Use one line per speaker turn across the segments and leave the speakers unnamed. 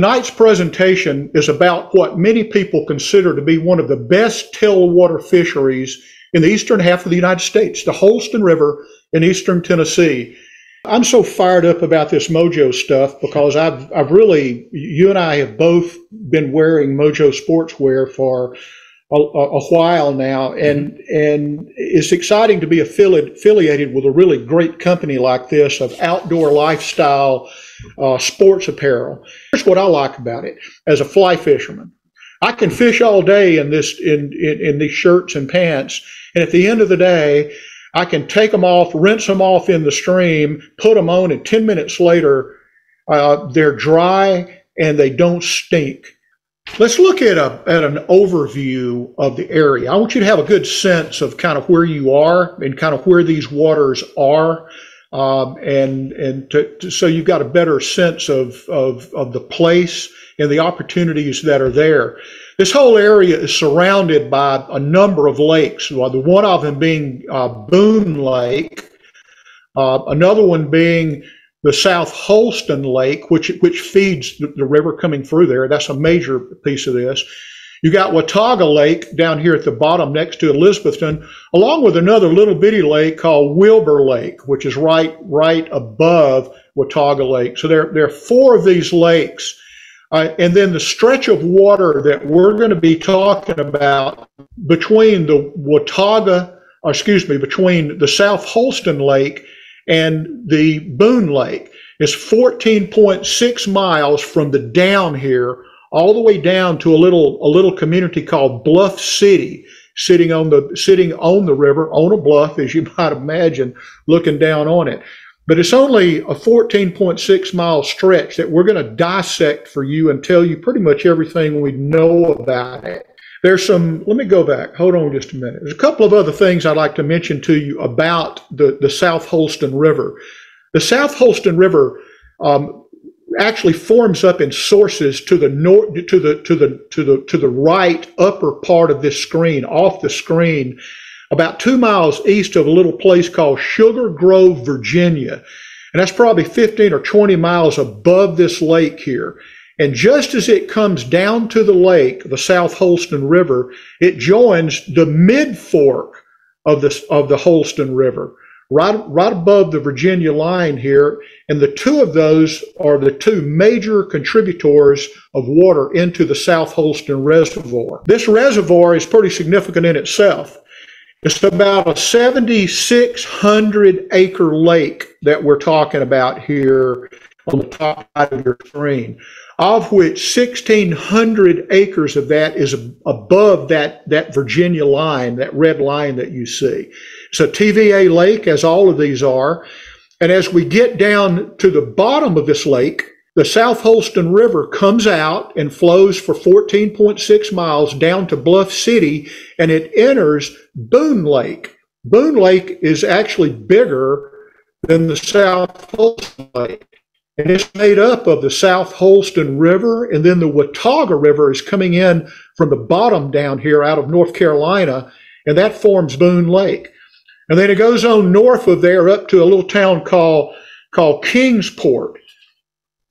Tonight's presentation is about what many people consider to be one of the best tailwater fisheries in the eastern half of the United States, the Holston River in eastern Tennessee. I'm so fired up about this Mojo stuff because I've, I've really, you and I have both been wearing Mojo sportswear for a, a while now, and and it's exciting to be affiliated affiliated with a really great company like this of outdoor lifestyle uh, sports apparel. Here's what I like about it as a fly fisherman. I can fish all day in this in, in, in these shirts and pants, and at the end of the day, I can take them off, rinse them off in the stream, put them on, and 10 minutes later, uh, they're dry and they don't stink. Let's look at a at an overview of the area. I want you to have a good sense of kind of where you are and kind of where these waters are, um, and and to, to, so you've got a better sense of, of of the place and the opportunities that are there. This whole area is surrounded by a number of lakes. Well, the one of them being uh, Boone Lake, uh, another one being the South Holston Lake, which which feeds the, the, river coming through there. That's a major piece of this. You got Watauga Lake down here at the bottom next to Elizabethton, along with another little bitty lake called Wilbur Lake, which is right right above Watauga Lake. So there, there are four of these lakes. Uh, and then the stretch of water that we're going to be talking about between the Watauga, excuse me, between the South Holston Lake and the Boone Lake is 14.6 miles from the down here all the way down to a little a little community called Bluff City, sitting on the sitting on the river on a bluff, as you might imagine, looking down on it. But it's only a 14.6 mile stretch that we're going to dissect for you and tell you pretty much everything we know about it. There's some, let me go back. Hold on just a minute. There's a couple of other things I'd like to mention to you about the, the South Holston River. The South Holston River um, actually forms up in sources to the north, to the, to the, to the, to the right upper part of this screen, off the screen, about two miles east of a little place called Sugar Grove, Virginia. And that's probably 15 or 20 miles above this lake here. And just as it comes down to the lake, the South Holston River, it joins the mid fork of the, of the Holston River, right, right above the Virginia line here. And the two of those are the two major contributors of water into the South Holston Reservoir. This reservoir is pretty significant in itself. It's about a 7,600 acre lake that we're talking about here on the top side of your screen of which 1,600 acres of that is above that, that Virginia line, that red line that you see. So TVA Lake, as all of these are. And as we get down to the bottom of this lake, the South Holston River comes out and flows for 14.6 miles down to Bluff City and it enters Boone Lake. Boone Lake is actually bigger than the South Holston Lake. And it's made up of the South Holston River, and then the Watauga River is coming in from the bottom down here out of North Carolina, and that forms Boone Lake. And then it goes on north of there up to a little town called, called Kingsport.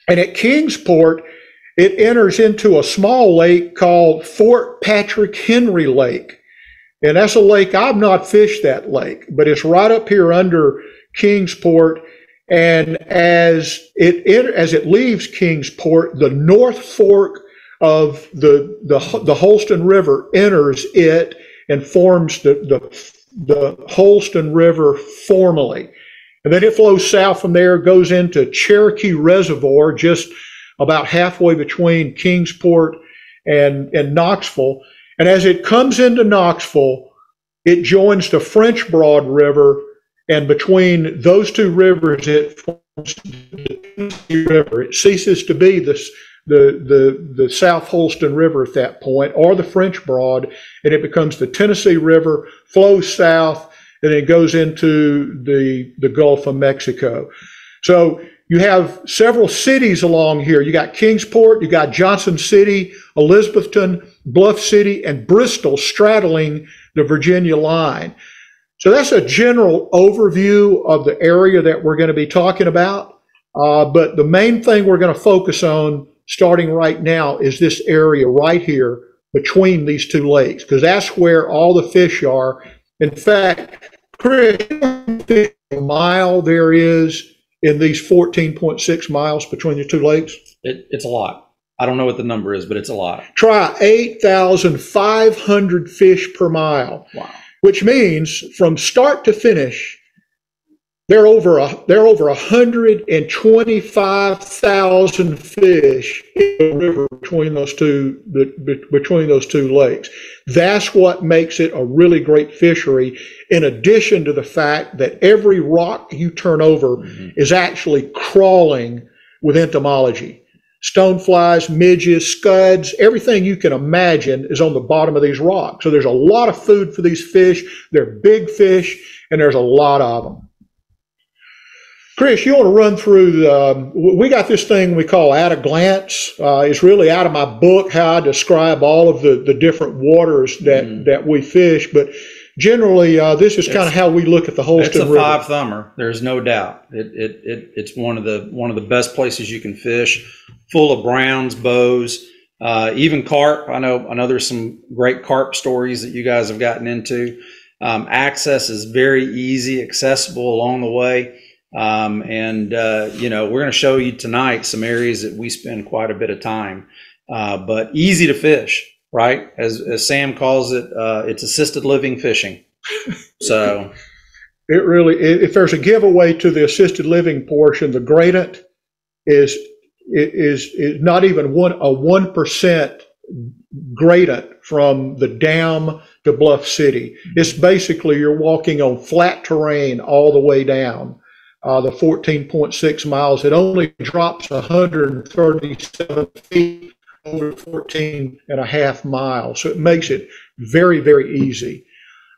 And at Kingsport, it enters into a small lake called Fort Patrick Henry Lake. And that's a lake, I've not fished that lake, but it's right up here under Kingsport and as it, it, as it leaves Kingsport, the North Fork of the, the, the Holston River enters it and forms the, the, the Holston River formally. And then it flows south from there, goes into Cherokee Reservoir, just about halfway between Kingsport and, and Knoxville. And as it comes into Knoxville, it joins the French Broad River and between those two rivers, it forms the river. It ceases to be the, the, the, the South Holston River at that point, or the French Broad, and it becomes the Tennessee River, flows south, and it goes into the, the Gulf of Mexico. So you have several cities along here. You got Kingsport, you got Johnson City, Elizabethton, Bluff City, and Bristol straddling the Virginia line. So that's a general overview of the area that we're going to be talking about. Uh, but the main thing we're going to focus on starting right now is this area right here between these two lakes because that's where all the fish are. In fact, Chris, a mile there is in these 14.6 miles between the two lakes?
It, it's a lot. I don't know what the number is, but it's a lot.
Try 8,500 fish per mile.
Wow.
Which means from start to finish, they're over a, they're over 125,000 fish in the river between those two between those two lakes. That's what makes it a really great fishery. In addition to the fact that every rock you turn over mm-hmm. is actually crawling with entomology. Stoneflies, midges, scuds, everything you can imagine is on the bottom of these rocks. So there's a lot of food for these fish. They're big fish, and there's a lot of them. Chris, you want to run through the, um, we got this thing we call at a glance. Uh, it's really out of my book how I describe all of the, the different waters that, mm. that we fish, but generally uh, this is kind of how we look at the Holston
It's a
River.
five thumber. There's no doubt. It, it, it, it's one of the one of the best places you can fish, full of browns, bows, uh, even carp. I know I know there's some great carp stories that you guys have gotten into. Um, access is very easy, accessible along the way. Um, and, uh, you know, we're going to show you tonight some areas that we spend quite a bit of time, uh, but easy to fish, right? As, as Sam calls it, uh, it's assisted living fishing. So
it really, if there's a giveaway to the assisted living portion, the gradient is, is, is not even one, a 1% gradient from the dam to Bluff City. It's basically you're walking on flat terrain all the way down uh, the 14.6 miles. It only drops 137 feet over 14 and a half miles. So it makes it very, very easy.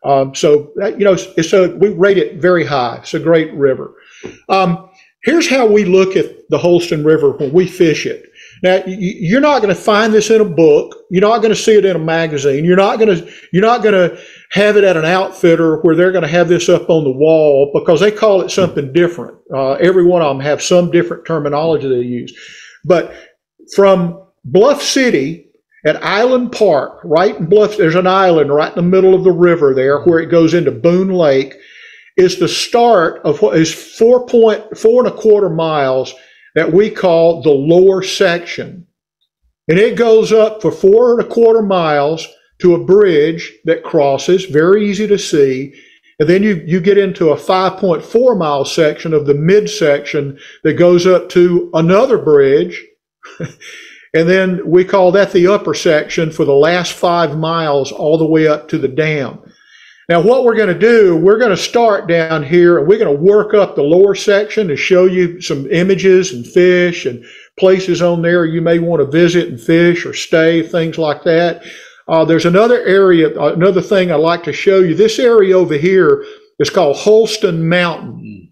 Um, so, that, you know, a, we rate it very high. It's a great river. Um, here's how we look at the Holston River when we fish it. Now, you're not going to find this in a book. You're not going to see it in a magazine. You're not going to, you're not going to have it at an outfitter where they're going to have this up on the wall because they call it something different. Uh, every one of them have some different terminology they use. But from Bluff City at Island Park, right in Bluff, there's an island right in the middle of the river there where it goes into Boone Lake, is the start of what is four point four and a quarter miles that we call the lower section. And it goes up for four and a quarter miles to a bridge that crosses, very easy to see. And then you, you get into a 5.4 mile section of the midsection that goes up to another bridge. and then we call that the upper section for the last five miles all the way up to the dam. Now, what we're going to do, we're going to start down here and we're going to work up the lower section to show you some images and fish and places on there you may want to visit and fish or stay, things like that. Uh, there's another area, another thing I'd like to show you. This area over here is called Holston Mountain.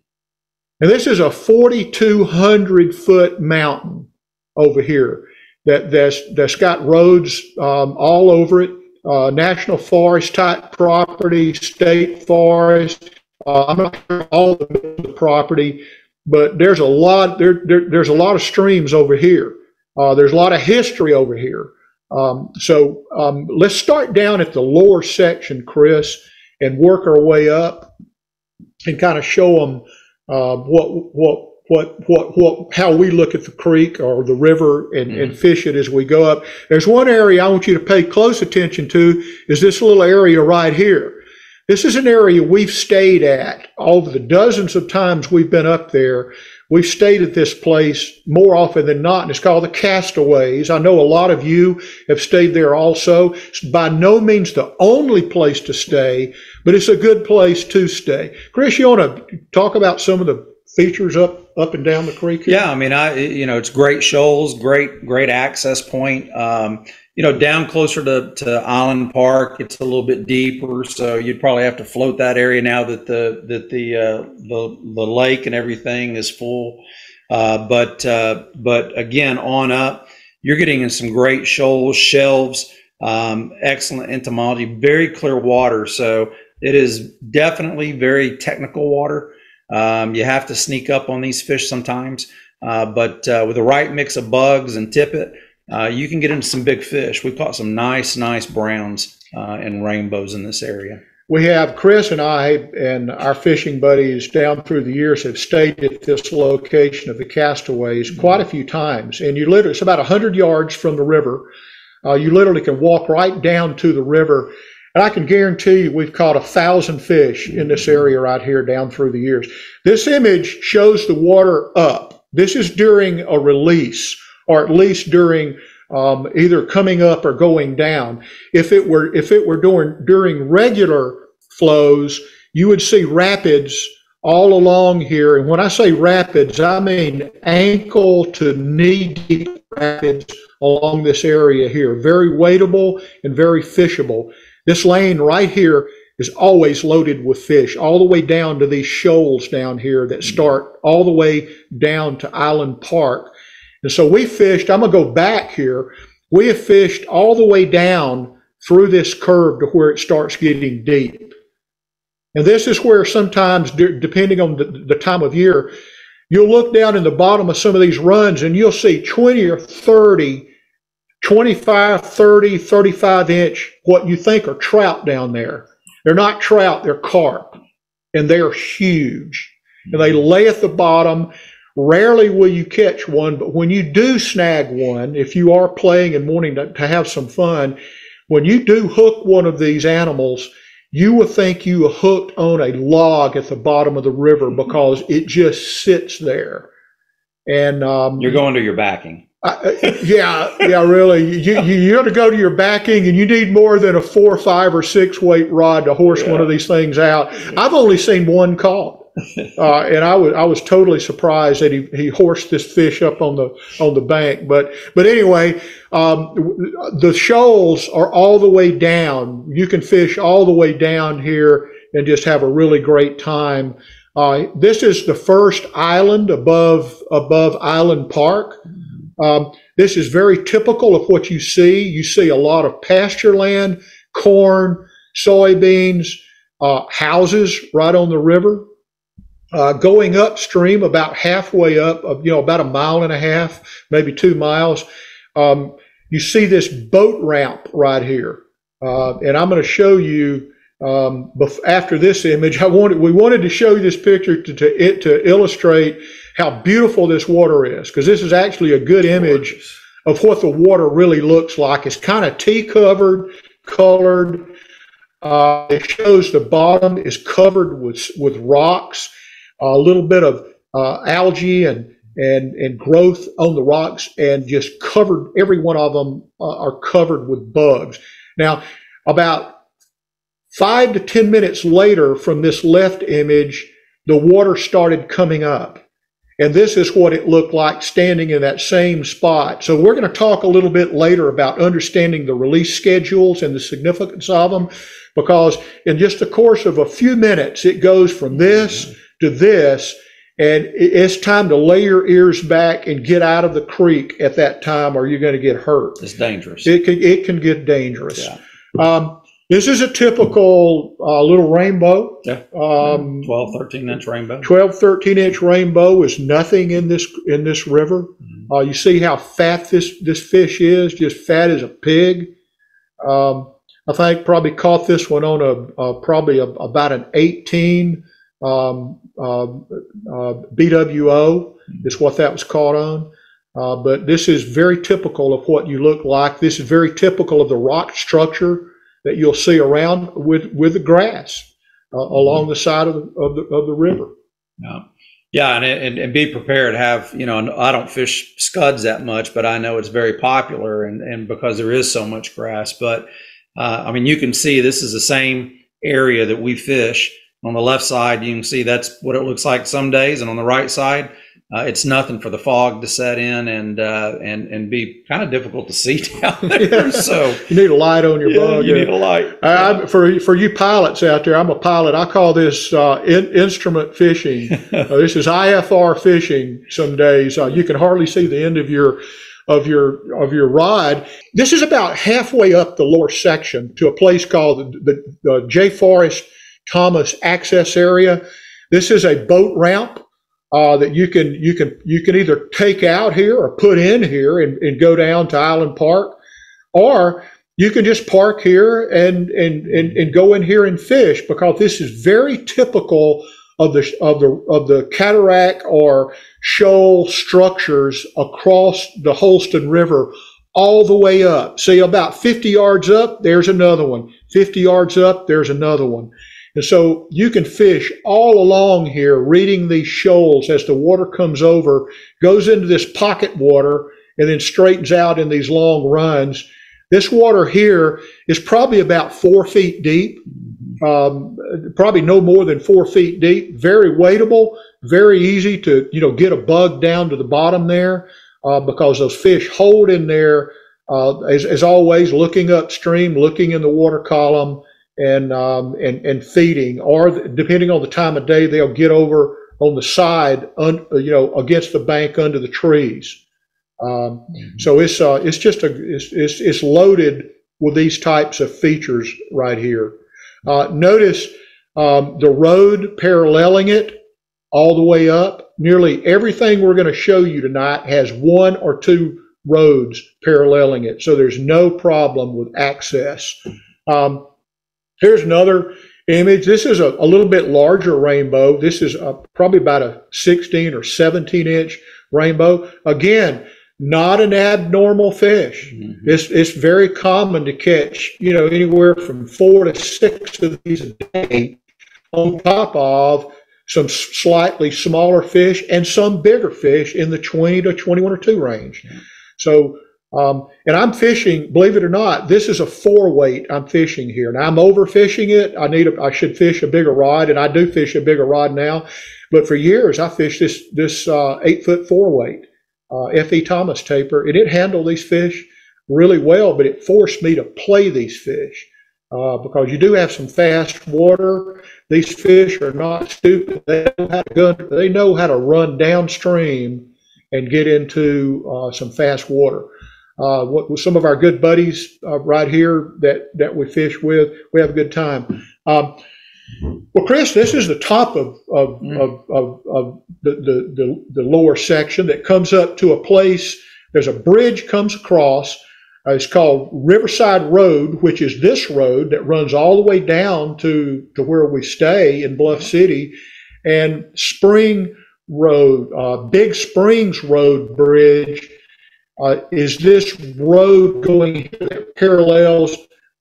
And this is a 4,200 foot mountain over here that, that's, that's got roads um, all over it uh, national forest type property, state forest. Uh, I'm not sure all the property, but there's a lot. There, there there's a lot of streams over here. Uh, there's a lot of history over here. Um, so um, let's start down at the lower section, Chris, and work our way up, and kind of show them uh, what what what what what how we look at the creek or the river and, mm-hmm. and fish it as we go up. There's one area I want you to pay close attention to is this little area right here. This is an area we've stayed at over the dozens of times we've been up there. We've stayed at this place more often than not, and it's called the Castaways. I know a lot of you have stayed there also. It's by no means the only place to stay, but it's a good place to stay. Chris, you want to talk about some of the features up up and down the creek?
Here? Yeah, I mean, I you know, it's great shoals, great great access point. Um, you know, down closer to, to Island Park, it's a little bit deeper, so you'd probably have to float that area now that the that the uh, the the lake and everything is full. Uh, but uh, but again, on up, you're getting in some great shoals, shelves, um, excellent entomology, very clear water. So it is definitely very technical water. Um, you have to sneak up on these fish sometimes. Uh, but uh, with the right mix of bugs and tippet, uh, you can get into some big fish. We've caught some nice, nice browns uh, and rainbows in this area.
We have Chris and I and our fishing buddies down through the years have stayed at this location of the castaways quite a few times. And you literally, it's about 100 yards from the river. Uh, you literally can walk right down to the river. And I can guarantee you we've caught a thousand fish in this area right here down through the years. This image shows the water up. This is during a release, or at least during um, either coming up or going down. If it were if it were during during regular flows, you would see rapids all along here. And when I say rapids, I mean ankle to knee deep rapids along this area here. Very wadeable and very fishable. This lane right here is always loaded with fish, all the way down to these shoals down here that start all the way down to Island Park. And so we fished, I'm going to go back here. We have fished all the way down through this curve to where it starts getting deep. And this is where sometimes, depending on the, the time of year, you'll look down in the bottom of some of these runs and you'll see 20 or 30, 25, 30, 35 inch, what you think are trout down there. They're not trout, they're carp. And they're huge. And they lay at the bottom. Rarely will you catch one, but when you do snag one, if you are playing and wanting to, to have some fun, when you do hook one of these animals, you will think you were hooked on a log at the bottom of the river mm-hmm. because it just sits there. And um,
you're going to your backing.
Uh, yeah, yeah, really. You, you, you got to go to your backing, and you need more than a four, five, or six weight rod to horse yeah. one of these things out. I've only seen one caught. Uh, and I was I was totally surprised that he, he horsed this fish up on the on the bank. But but anyway, um, the shoals are all the way down. You can fish all the way down here and just have a really great time. Uh, this is the first island above above Island Park. Um, this is very typical of what you see. You see a lot of pasture land, corn, soybeans, uh, houses right on the river. Uh, going upstream about halfway up, you know, about a mile and a half, maybe two miles, um, you see this boat ramp right here. Uh, and I'm going to show you um, after this image. I wanted we wanted to show you this picture to to, it to illustrate how beautiful this water is because this is actually a good image of what the water really looks like. It's kind of tea covered, colored. Uh, it shows the bottom is covered with with rocks a little bit of uh, algae and and and growth on the rocks, and just covered. Every one of them uh, are covered with bugs. Now, about five to ten minutes later from this left image, the water started coming up. And this is what it looked like standing in that same spot. So we're going to talk a little bit later about understanding the release schedules and the significance of them, because in just the course of a few minutes, it goes from this to this. And it's time to lay your ears back and get out of the creek at that time, or you're going to get hurt.
It's dangerous.
It can it can get dangerous. Yeah. Um, this is a typical uh, little rainbow.
Yeah. Um, 12, 13 inch rainbow.
12, 13 inch rainbow is nothing in this in this river. Mm-hmm. Uh, you see how fat this this fish is, just fat as a pig. Um, I think probably caught this one on a, a probably a, about an 18 um, uh, uh, BWO is what that was caught on. Uh, but this is very typical of what you look like. This is very typical of the rock structure that you'll see around with with the grass uh, along the side of the, of the of the river.
Yeah, yeah, and, and and be prepared. Have you know? I don't fish scuds that much, but I know it's very popular, and and because there is so much grass. But uh, I mean, you can see this is the same area that we fish on the left side, you can see that's what it looks like some days, and on the right side, uh, it's nothing for the fog to set in and uh, and and be kind of difficult to see down there. So
you need a light on your
yeah,
bug.
You need a light.
I, for for you pilots out there, I'm a pilot. I call this uh, in, instrument fishing. Uh, this is IFR fishing. Some days uh, you can hardly see the end of your of your of your rod. This is about halfway up the lower section to a place called the, the, the J Forrest Thomas access area. This is a boat ramp. uh, that you can you can you can either take out here or put in here and, and go down to Island Park, or you can just park here and, and and and go in here and fish because this is very typical of the of the of the cataract or shoal structures across the Holston River all the way up. See about 50 yards up, there's another one. 50 yards up, there's another one. And so you can fish all along here, reading these shoals as the water comes over, goes into this pocket water, and then straightens out in these long runs. This water here is probably about four feet deep, um, probably no more than four feet deep. Very wadeable, very easy to you know get a bug down to the bottom there uh, because those fish hold in there. Uh, as, as always, looking upstream, looking in the water column, and um, and and feeding, or depending on the time of day, they'll get over on the side, un, you know, against the bank under the trees. Um, mm-hmm. So it's uh, it's just a it's, it's, it's loaded with these types of features right here. Uh, notice um, the road paralleling it all the way up. Nearly everything we're going to show you tonight has one or two roads paralleling it, so there's no problem with access. Um, Here's another image. This is a, a little bit larger rainbow. This is a, probably about a 16 or 17 inch rainbow. Again, not an abnormal fish. Mm-hmm. It's, it's very common to catch, you know, anywhere from four to six of these a day on top of some slightly smaller fish and some bigger fish in the 20 to 21 or 2 range. So um, and I'm fishing, believe it or not, this is a four weight I'm fishing here. Now I'm overfishing it. I need a, I should fish a bigger rod and I do fish a bigger rod now. But for years I fished this, this, uh, eight foot four weight, uh, F.E. Thomas taper and it handled these fish really well, but it forced me to play these fish. Uh, because you do have some fast water. These fish are not stupid. They know how to, go, they know how to run downstream and get into uh, some fast water uh, what, some of our good buddies uh, right here that, that we fish with. We have a good time. Um, well, Chris, this is the top of, of, mm. of, of, of the, the, the, the, lower section that comes up to a place. There's a bridge comes across. Uh, it's called Riverside Road, which is this road that runs all the way down to, to where we stay in Bluff City, and Spring Road, uh, Big Springs Road Bridge uh, is this road going that parallels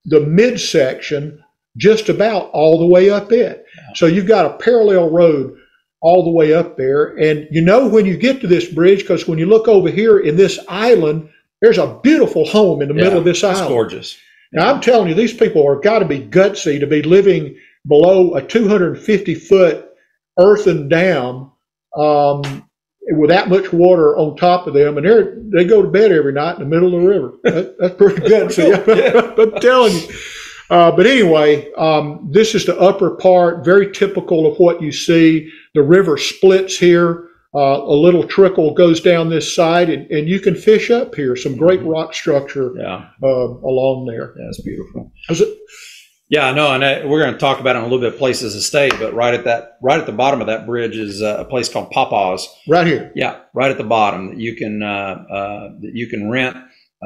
the midsection just about all the way up it. So you've got a parallel road all the way up there. And you know when you get to this bridge, because when you look over here in this island, there's a beautiful home in the yeah, middle of this island.
It's gorgeous.
Now I'm telling you, these people are got to be gutsy to be living below a 250 foot earthen dam um, with that much water on top of them, and they they go to bed every night in the middle of the river. That, that's pretty good. See, I'm telling you. Uh, but anyway, um, this is the upper part, very typical of what you see. The river splits here. Uh, a little trickle goes down this side, and, and you can fish up here. Some great mm-hmm. rock structure
yeah.
uh, along there.
Yeah, it's beautiful. Yeah, no, and I, we're going to talk about it in a little bit places to stay, but right at that, right at the bottom of that bridge is uh, a place called Papa's.
Right here.
Yeah, right at the bottom that you can uh, uh, that you can rent,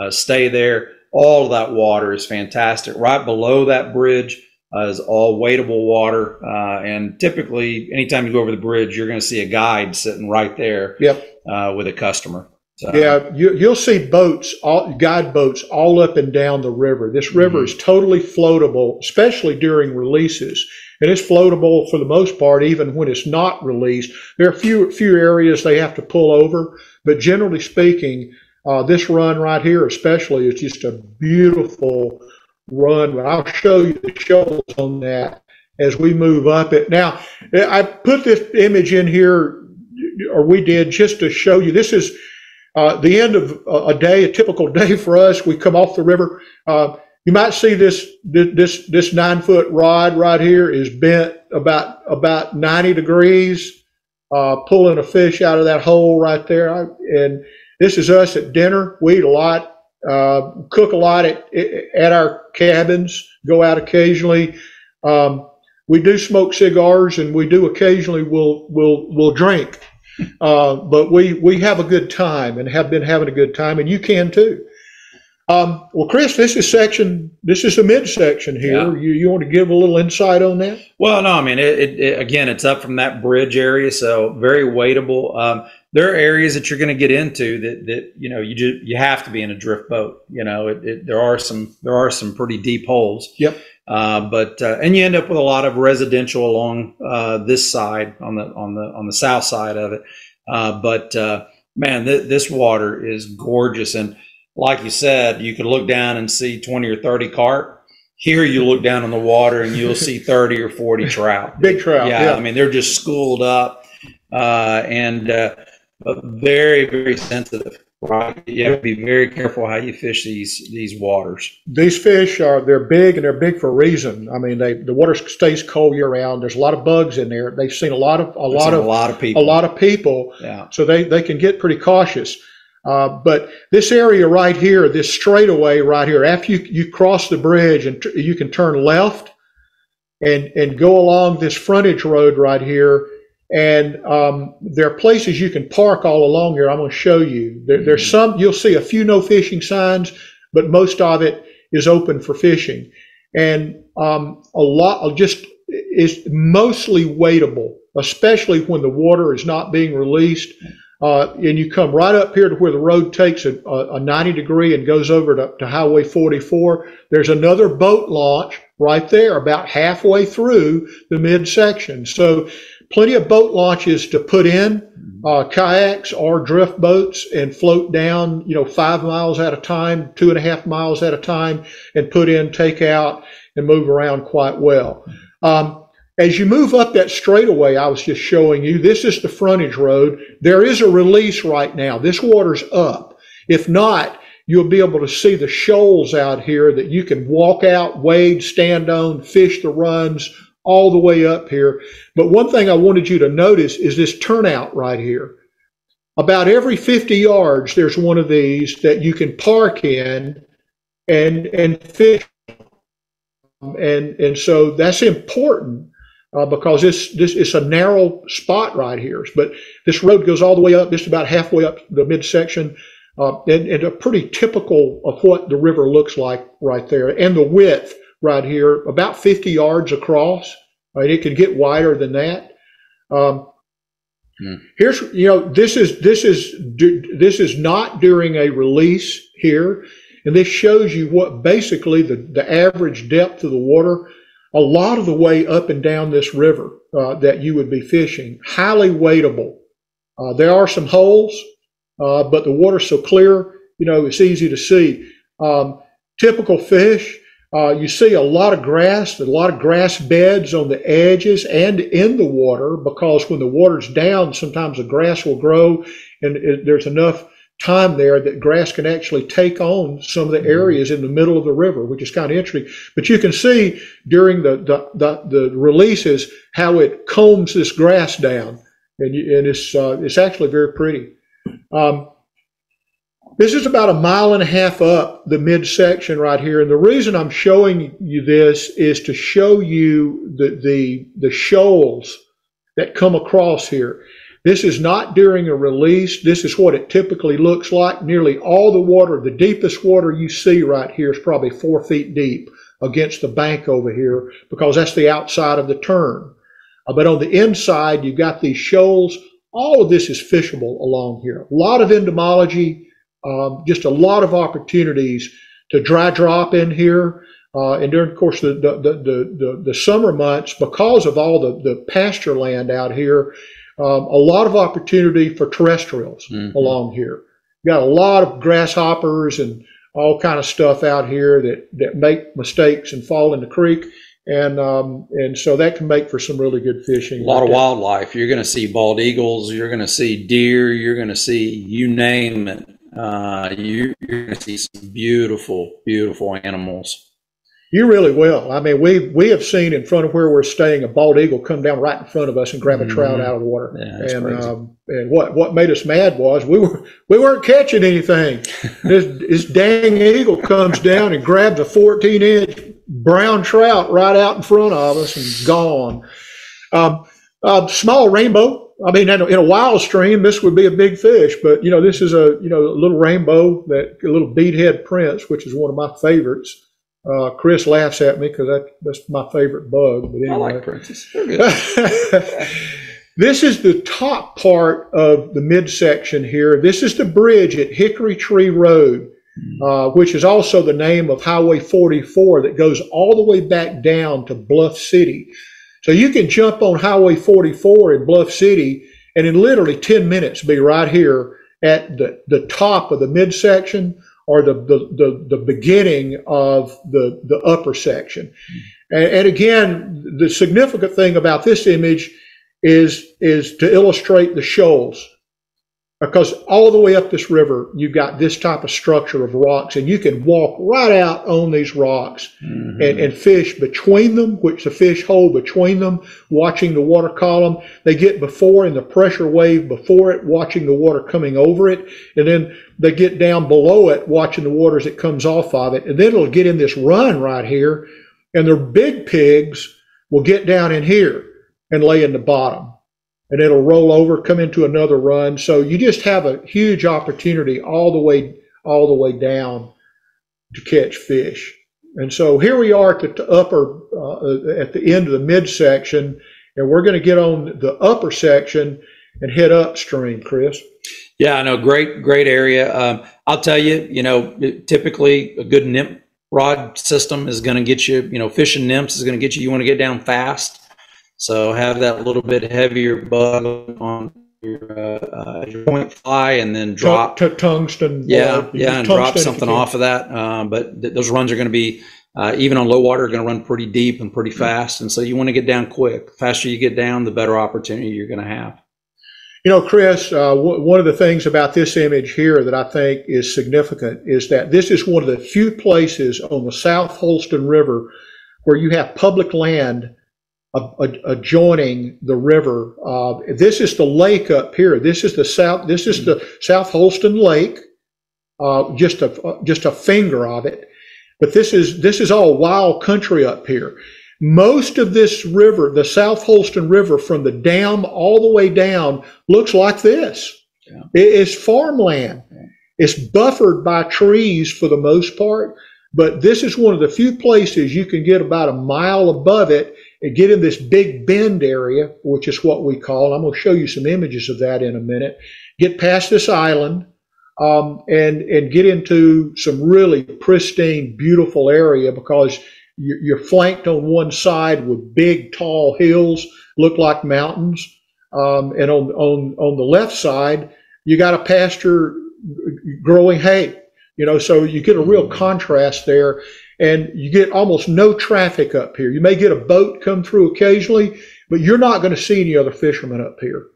uh, stay there. All of that water is fantastic. Right below that bridge uh, is all wadeable water, uh, and typically, anytime you go over the bridge, you're going to see a guide sitting right there.
Yep.
with a customer.
So. Yeah, you, will see boats, all, guide boats, all up and down the river. This river mm-hmm. is totally floatable, especially during releases, and it's floatable for the most part, even when it's not released. There are a few few areas they have to pull over, but generally speaking, uh, this run right here, especially, is just a beautiful run. I'll show you the shoals on that as we move up it. Now, I put this image in here, or we did, just to show you. This is uh, the end of a day, a typical day for us, we come off the river. Uh, you might see this this this nine foot rod right here is bent about about 90 degrees, uh, pulling a fish out of that hole right there. And this is us at dinner. We eat a lot, uh, cook a lot at at our cabins. Go out occasionally. Um, we do smoke cigars, and we do occasionally. We'll we'll we'll drink Uh, but we, we have a good time and have been having a good time, and you can too. Um, well, Chris, this is section, this is the midsection here.
Yeah.
You, you want to give a little insight on that?
Well, no, I mean, it, it, it, again, it's up from that bridge area, so very wadeable. Um, there are areas that you're going to get into that, that you know you just you have to be in a drift boat. You know, it, it, there are some there are some pretty deep holes.
Yep.
Uh, but uh, and you end up with a lot of residential along uh, this side on the on the on the south side of it. Uh, but uh, man, th- this water is gorgeous, and like you said, you can look down and see twenty or thirty carp. Here, you look down on the water and you'll see thirty or forty trout.
Big trout.
Yeah,
Yeah.
I mean they're just schooled up uh, and uh, very very sensitive. Right, you have to be very careful how you fish these these waters.
These fish are, they're big and they're big for a reason. I mean, they, the water stays cold year round. There's a lot of bugs in there. They've seen a lot of, a
I've
lot of,
a lot of people.
a lot of people.
Yeah,
So they, they can get pretty cautious. Uh, but this area right here, this straightaway right here, after you, you cross the bridge and t- you can turn left and, and go along this frontage road right here. And um, there are places you can park all along here. I'm going to show you. There, there's some, you'll see a few no fishing signs, but most of it is open for fishing. And um, a lot, just is mostly wadeable, especially when the water is not being released. Uh, and you come right up here to where the road takes a, a, a 90 degree and goes over to, to Highway 44. There's another boat launch right there, about halfway through the midsection. So plenty of boat launches to put in, uh, kayaks or drift boats and float down, you know, five miles at a time, two and a half miles at a time, and put in, take out, and move around quite well. Um, as you move up that straightaway I was just showing you, this is the frontage road. There is a release right now. This water's up. If not, you'll be able to see the shoals out here that you can walk out, wade, stand on, fish the runs all the way up here. But one thing I wanted you to notice is this turnout right here. About every 50 yards, there's one of these that you can park in and and fish. And and so that's important uh, because this this is a narrow spot right here. But this road goes all the way up, just about halfway up the midsection, uh, and, and a pretty typical of what the river looks like right there, and the width right here, about 50 yards across. Right, it can get wider than that. Um,
Hmm.
Here's you know this is this is this is not during a release here, and this shows you what basically the the average depth of the water a lot of the way up and down this river uh, that you would be fishing. Highly wadeable. Uh, there are some holes, uh, but the water's so clear, you know, it's easy to see. Um, typical fish, uh, you see a lot of grass, a lot of grass beds on the edges and in the water because when the water's down, sometimes the grass will grow and it, there's enough time there that grass can actually take on some of the areas in the middle of the river, which is kind of interesting. But you can see during the the, the, the releases how it combs this grass down, and, you, and it's uh, it's actually very pretty. Um, this is about a mile and a half up the midsection right here, and the reason I'm showing you this is to show you the the, the shoals that come across here. This is not during a release. This is what it typically looks like. Nearly all the water, the deepest water you see right here is probably four feet deep against the bank over here because that's the outside of the turn. Uh, but on the inside, you've got these shoals. All of this is fishable along here. A lot of entomology, um, just a lot of opportunities to dry drop in here. Uh, and during, of course, the, the, the, the, the summer months, because of all the, the pasture land out here, um, a lot of opportunity for terrestrials
Mhm.
along here. Got a lot of grasshoppers and all kind of stuff out here that, that make mistakes and fall in the creek. And um, and so that can make for some really good fishing.
a lot
right
of
there.
wildlife. You're going to see bald eagles. You're going to see deer. You're going to see you name it. Uh, you, you're going to see some beautiful, beautiful animals.
You really will. I mean, we we have seen in front of where we're staying a bald eagle come down right in front of us and grab a trout
Mhm.
out of the water.
Yeah,
and um, and what what made us mad was we were we weren't catching anything. this this dang eagle comes down and grabs a 14 inch brown trout right out in front of us and gone. Um, uh, small rainbow I mean, in a, in a wild stream, this would be a big fish, but you know, this is a you know a little rainbow that a little beadhead prince, which is one of my favorites. Uh, Chris laughs at me because that, that's my favorite bug. But anyway.
I like princes.
This is the top part of the midsection here. This is the bridge at Hickory Tree Road, uh, which is also the name of Highway 44 that goes all the way back down to Bluff City. So you can jump on Highway 44 in Bluff City and in literally 10 minutes be right here at the, the top of the midsection or the, the, the, the beginning of the, the upper section. And, and again, the significant thing about this image is, is to illustrate the shoals because all the way up this river, you've got this type of structure of rocks, and you can walk right out on these rocks
Mhm.
and, and fish between them, which the fish hold between them, watching the water column. They get before in the pressure wave before it, watching the water coming over it, and then they get down below it, watching the water as it comes off of it, and then it'll get in this run right here, and their big pigs will get down in here and lay in the bottom and it'll roll over, come into another run. So you just have a huge opportunity all the way all the way down to catch fish. And so here we are at the upper uh, at the end of the midsection, and we're going to get on the upper section and head upstream, Chris.
Yeah, I know. Great, great area. Um, I'll tell you, you know, typically a good nymph rod system is going to get you, you know, fishing nymphs is going to get you, you want to get down fast. So have that little bit heavier bug on your, uh, uh, your point fly and then drop.
T- tungsten.
Yeah, yeah, and drop something off of that. Um, but th- those runs are going to be, uh, even on low water, going to run pretty deep and pretty fast. And so you want to get down quick. The faster you get down, the better opportunity you're going to have.
You know, Chris, uh, w- one of the things about this image here that I think is significant is that this is one of the few places on the South Holston River where you have public land adjoining the river. Uh, this is the lake up here. This is the south. This is the South Holston Lake. Uh, just a just a finger of it, but this is this is all wild country up here. Most of this river, the South Holston River, from the dam all the way down, looks like this.
Yeah.
It is farmland. It's buffered by trees for the most part, but this is one of the few places you can get about a mile above it get in this big bend area, which is what we call. I'm going to show you some images of that in a minute. Get past this island um, and and get into some really pristine, beautiful area because you- you're flanked on one side with big, tall hills, look like mountains, um, and on on on the left side you got a pasture growing hay. You know, so you get a real contrast there, and you get almost no traffic up here. You may get a boat come through occasionally, but you're not going to see any other fishermen up here.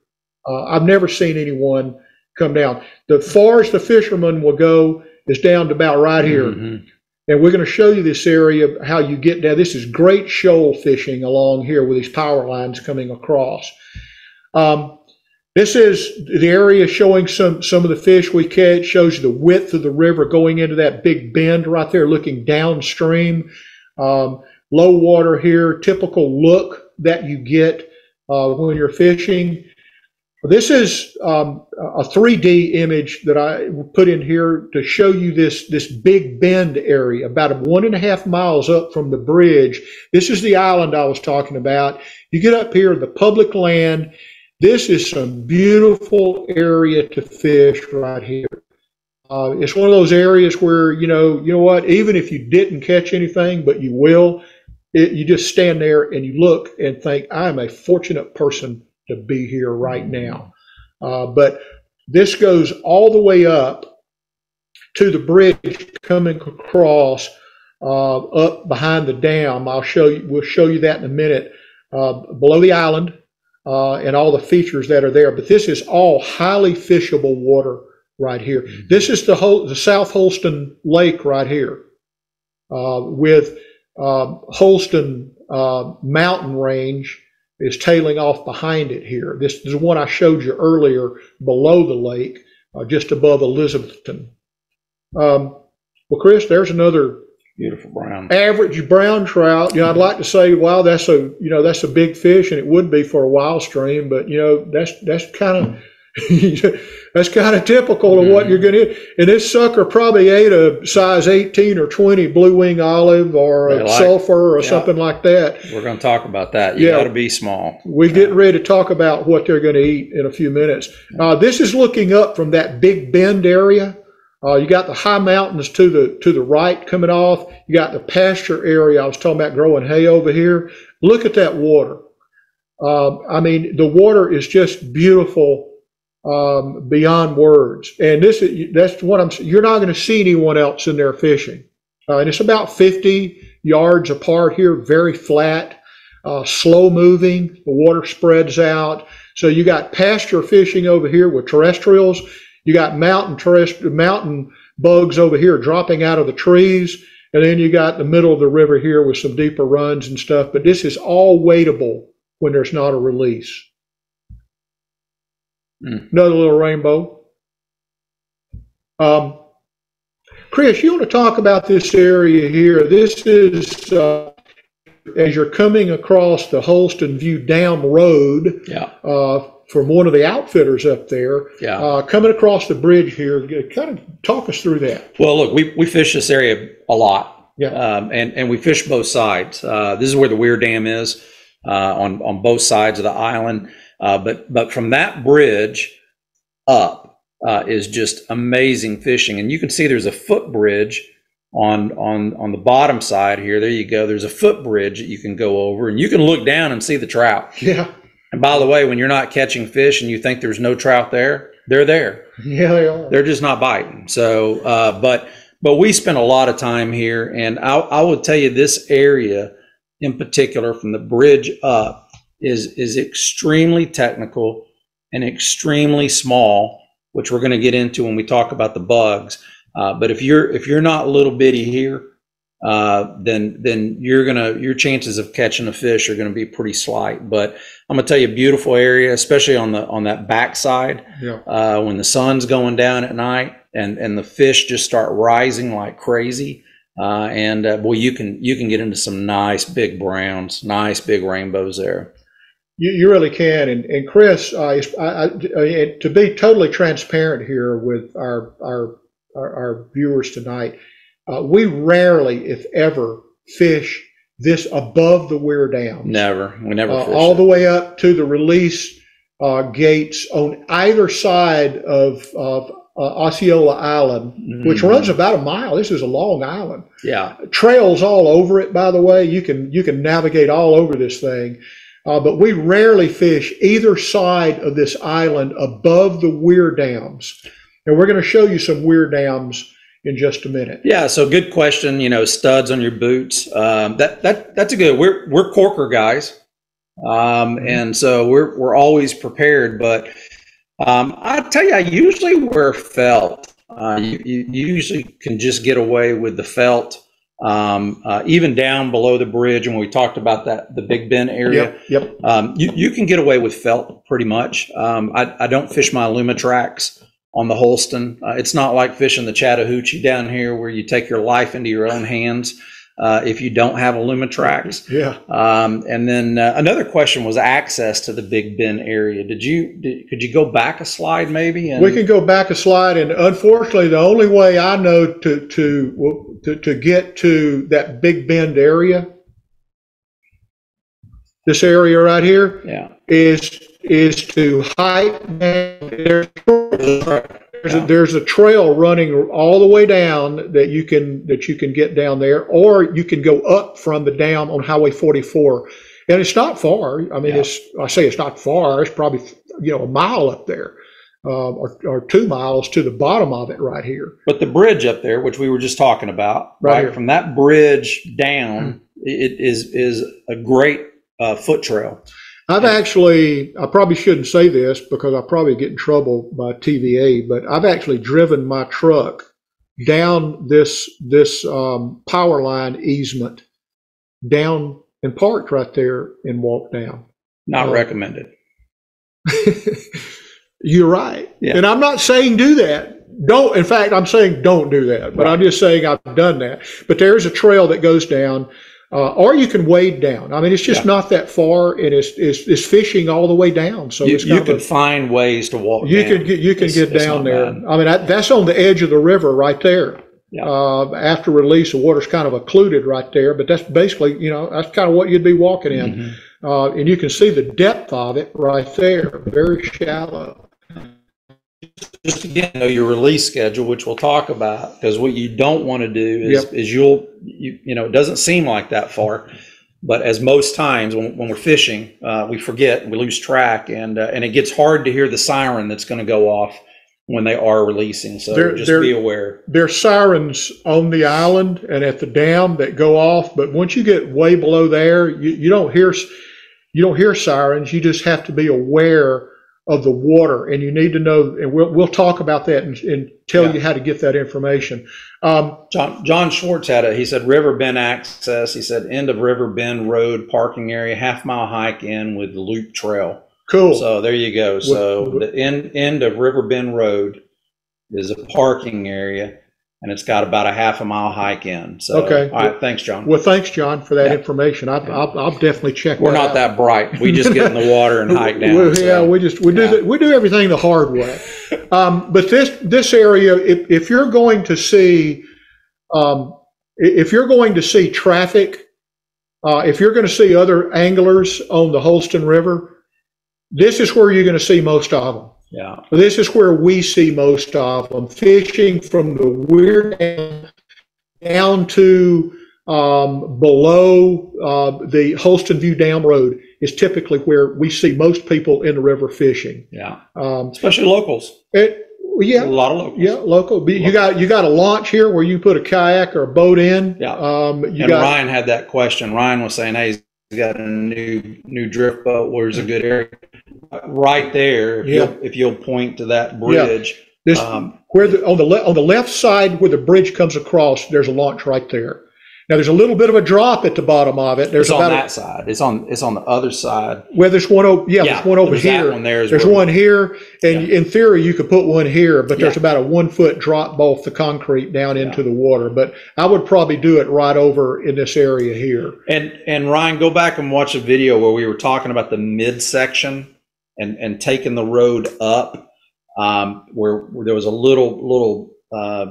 Uh, I've never seen anyone come down. The farthest the fishermen will go is down to about right here.
Mhm.
And we're going to show you this area, how you get down. This is great shoal fishing along here with these power lines coming across. Um, this is the area showing some, some of the fish we catch, shows you the width of the river going into that big bend right there, looking downstream. Um, low water here, typical look that you get uh, when you're fishing. This is um, a 3D image that I put in here to show you this, this big bend area, about one and a half miles up from the bridge. This is the island I was talking about. You get up here, the public land. This is some beautiful area to fish right here. Uh, it's one of those areas where you know, you know what? Even if you didn't catch anything, but you will, it, you just stand there and you look and think, "I'm a fortunate person to be here right now." Uh, but this goes all the way up to the bridge coming across uh, up behind the dam. I'll show you. We'll show you that in a minute. Uh, below the island uh, and all the features that are there. But this is all highly fishable water right here. This is the whole the South Holston Lake right here, uh, with uh, Holston uh, mountain range is tailing off behind it here. This is the one I showed you earlier below the lake, uh, just above Elizabethton. Um, well, Chris, there's another
Beautiful brown.
average brown trout. You know, I'd like to say, wow, that's a you know that's a big fish, and it would be for a wild stream. But you know, that's that's kind of that's kind of typical of what you're going to. Eat. And this sucker probably ate a size 18 or 20 blue wing olive or a
like-
sulfur or
yeah.
something like that.
We're going to talk about that. You
Yeah.
got to be small.
We're getting ready to talk about what they're going to eat in a few minutes. Uh, this is looking up from that Big Bend area. Uh, you got the high mountains to the to the right coming off. You got the pasture area. I was talking about growing hay over here. Look at that water. Um, I mean, the water is just beautiful um, beyond words. And this is that's what I'm. You're not going to see anyone else in there fishing. Uh, and it's about 50 yards apart here, very flat uh, slow moving. The water spreads out. So you got pasture fishing over here with terrestrials. You got mountain terrestrial mountain bugs over here dropping out of the trees. And then you got the middle of the river here with some deeper runs and stuff. But this is all wadeable when there's not a release.
Mm.
Another little rainbow. Um, Chris, you want to talk about this area here? This is uh, as you're coming across the Holston View Dam Road
Yeah.
uh, from one of the outfitters up there,
Yeah.
uh, coming across the bridge here. Kind of talk us through that.
Well, look, we, we fish this area a lot.
Yeah.
Um, and, and we fish both sides. Uh, this is where the Weir Dam is uh, on, on both sides of the island. Uh, but, but from that bridge up uh, is just amazing fishing. And you can see there's a footbridge on, on, on the bottom side here. There you go. There's a footbridge that you can go over and you can look down and see the trout.
Yeah,
And by the way, when you're not catching fish and you think there's no trout there, they're there
yeah, they are.
they're just not biting. So, uh, but but we spend a lot of time here, and I, I would tell you this area in particular, from the bridge up, is is extremely technical and extremely small, which we're going to get into when we talk about the bugs. Uh, but if you're if you're not a little bitty here, uh, then then you're gonna your chances of catching a fish are going to be pretty slight. But I'm gonna tell you, beautiful area, especially on the on that backside
Yeah,
uh, when the sun's going down at night and, and the fish just start rising like crazy. Uh, and uh, boy, you can you can get into some nice big browns, nice big rainbows there.
you, you really can. And, and Chris, uh, I, I, I- to be totally transparent here with our our our, our viewers tonight, uh, we rarely, if ever, fish this above the Weir Dam.
Never, we never
uh,
fish
all
it.
the way up to the release uh, gates on either side of, of uh, Osceola Island, which
Mhm.
runs about a mile. This is a long island.
Yeah,
Trails all over it, by the way. You can you can navigate all over this thing. Uh, but we rarely fish either side of this island above the weir dams. And we're going to show you some weir dams in just a minute.
yeah. So good question. You know, studs on your boots. Um, that that that's a good. We're we're Korker guys, um,
Mhm.
and so we're we're always prepared. But um, I tell you, I usually wear felt. Uh, you, you usually can just get away with the felt. Um, uh, even down below the bridge, and when we talked about that, the Big Bend area,
Yep, yep.
um, you, you can get away with felt pretty much. Um, I, I don't fish my Lumitrax on the Holston. Uh, it's not like fishing the Chattahoochee down here where you take your life into your own hands uh, if you don't have a Lumitrax.
Yeah.
Um, and then uh, another question was access to the Big Bend area. Did you did, could you go back a slide maybe? And,
We can go back a slide, and unfortunately, the only way I know to to to, to get to that Big Bend area, this area right here,
yeah.
is is to hike down. There's, there's, a, there's a trail running all the way down that you can that you can get down there, or you can go up from the dam on Highway 44, and it's not far. I mean,
Yeah.
it's I say it's not far. It's probably you know a mile up there, um, or or two miles to the bottom of it right here.
But the bridge up there, which we were just talking about,
Right
right, from that bridge down, it is is a great uh, foot trail.
I've actually, I probably shouldn't say this because I probably get in trouble by TVA, but I've actually driven my truck down this this um, power line easement down and parked right there and walked down.
Not
Oh.
recommended.
You're right,
Yeah.
and I'm not saying do that. don't, in fact, I'm saying don't do that, but I'm just saying I've done that. But there's a trail that goes down, uh, or you can wade down. I mean, it's just
Yeah.
not that far and it's, it's, it's fishing all the way down. So
You, you can
a,
find ways to walk.
you
down.
can get, you can
It's-
get down there.
bad.
I mean, I, that's on the edge of the river right there.
Yeah.
Uh, after release, the water's kind of occluded right there, but that's basically, you know, that's kind of what you'd be walking in.
Mhm.
Uh, and you can see the depth of it right there, very shallow.
Just again know your release schedule, which we'll talk about, because what you don't want to do is,
Yep.
is you'll you, you know it doesn't seem like that far, but as most times when, when we're fishing, uh, we forget, we lose track, and uh, and it gets hard to hear the siren that's going to go off when they are releasing. So
There-
just
there-
be aware.
There's sirens on the island and at the dam that go off, but once you get way below there, you, you don't hear you don't hear sirens. You just have to be aware of the water, and you need to know. And we'll we'll talk about that and, and tell
Yeah.
you how to get that information. Um,
John John Schwartz had it. he said River Bend access. He said end of River Bend Road parking area, half mile hike in with loop trail.
cool.
So there you go. So the end end of River Bend Road is a parking area, and it's got about a half a mile hike in. So
Okay.
all right, thanks, John.
well, thanks, John, for that
Yeah.
information. I, I'll, I'll definitely check.
We're
that
not
out.
that bright. We just get in the water and hike down. So.
yeah, we just we do the, we do everything the hard way. Um, but this this area, if, if you're going to see, um, if you're going to see traffic, uh, if you're going to see other anglers on the Holston River, this is where you're going to see most of them.
Yeah,
This is where we see most of them fishing from the weir dam down to um, below uh, the Holston View Dam Road is typically where we see most people in the river fishing.
yeah.
Um,
Especially locals.
it, yeah, A
lot of locals.
yeah, local. But You got you got a launch here where you put a kayak or a boat in.
Yeah.
Um, you
and
got
Ryan had that question. Ryan was saying, "Hey, he's got a new new drift boat. Where's a good area?" Right there, if,
Yeah.
you'll, if you'll point to that bridge, yeah.
this
um,
where the on the le- on the left side where the bridge comes across. There's a launch right there. Now there's a little bit of a drop at the bottom of it. There's
it's on
about a,
that side. It's on it's on the other side.
Well, there's one over, yeah, there's one over
there's that
here.
one there
There's one here, and in theory, you could put one here, but there's
Yeah.
about a one foot drop off the concrete down into the water. But I would probably do it right over in this area here.
And and Ryan, go back and watch a video where we were talking about the midsection and and taking the road up, um, where, where there was a little little uh,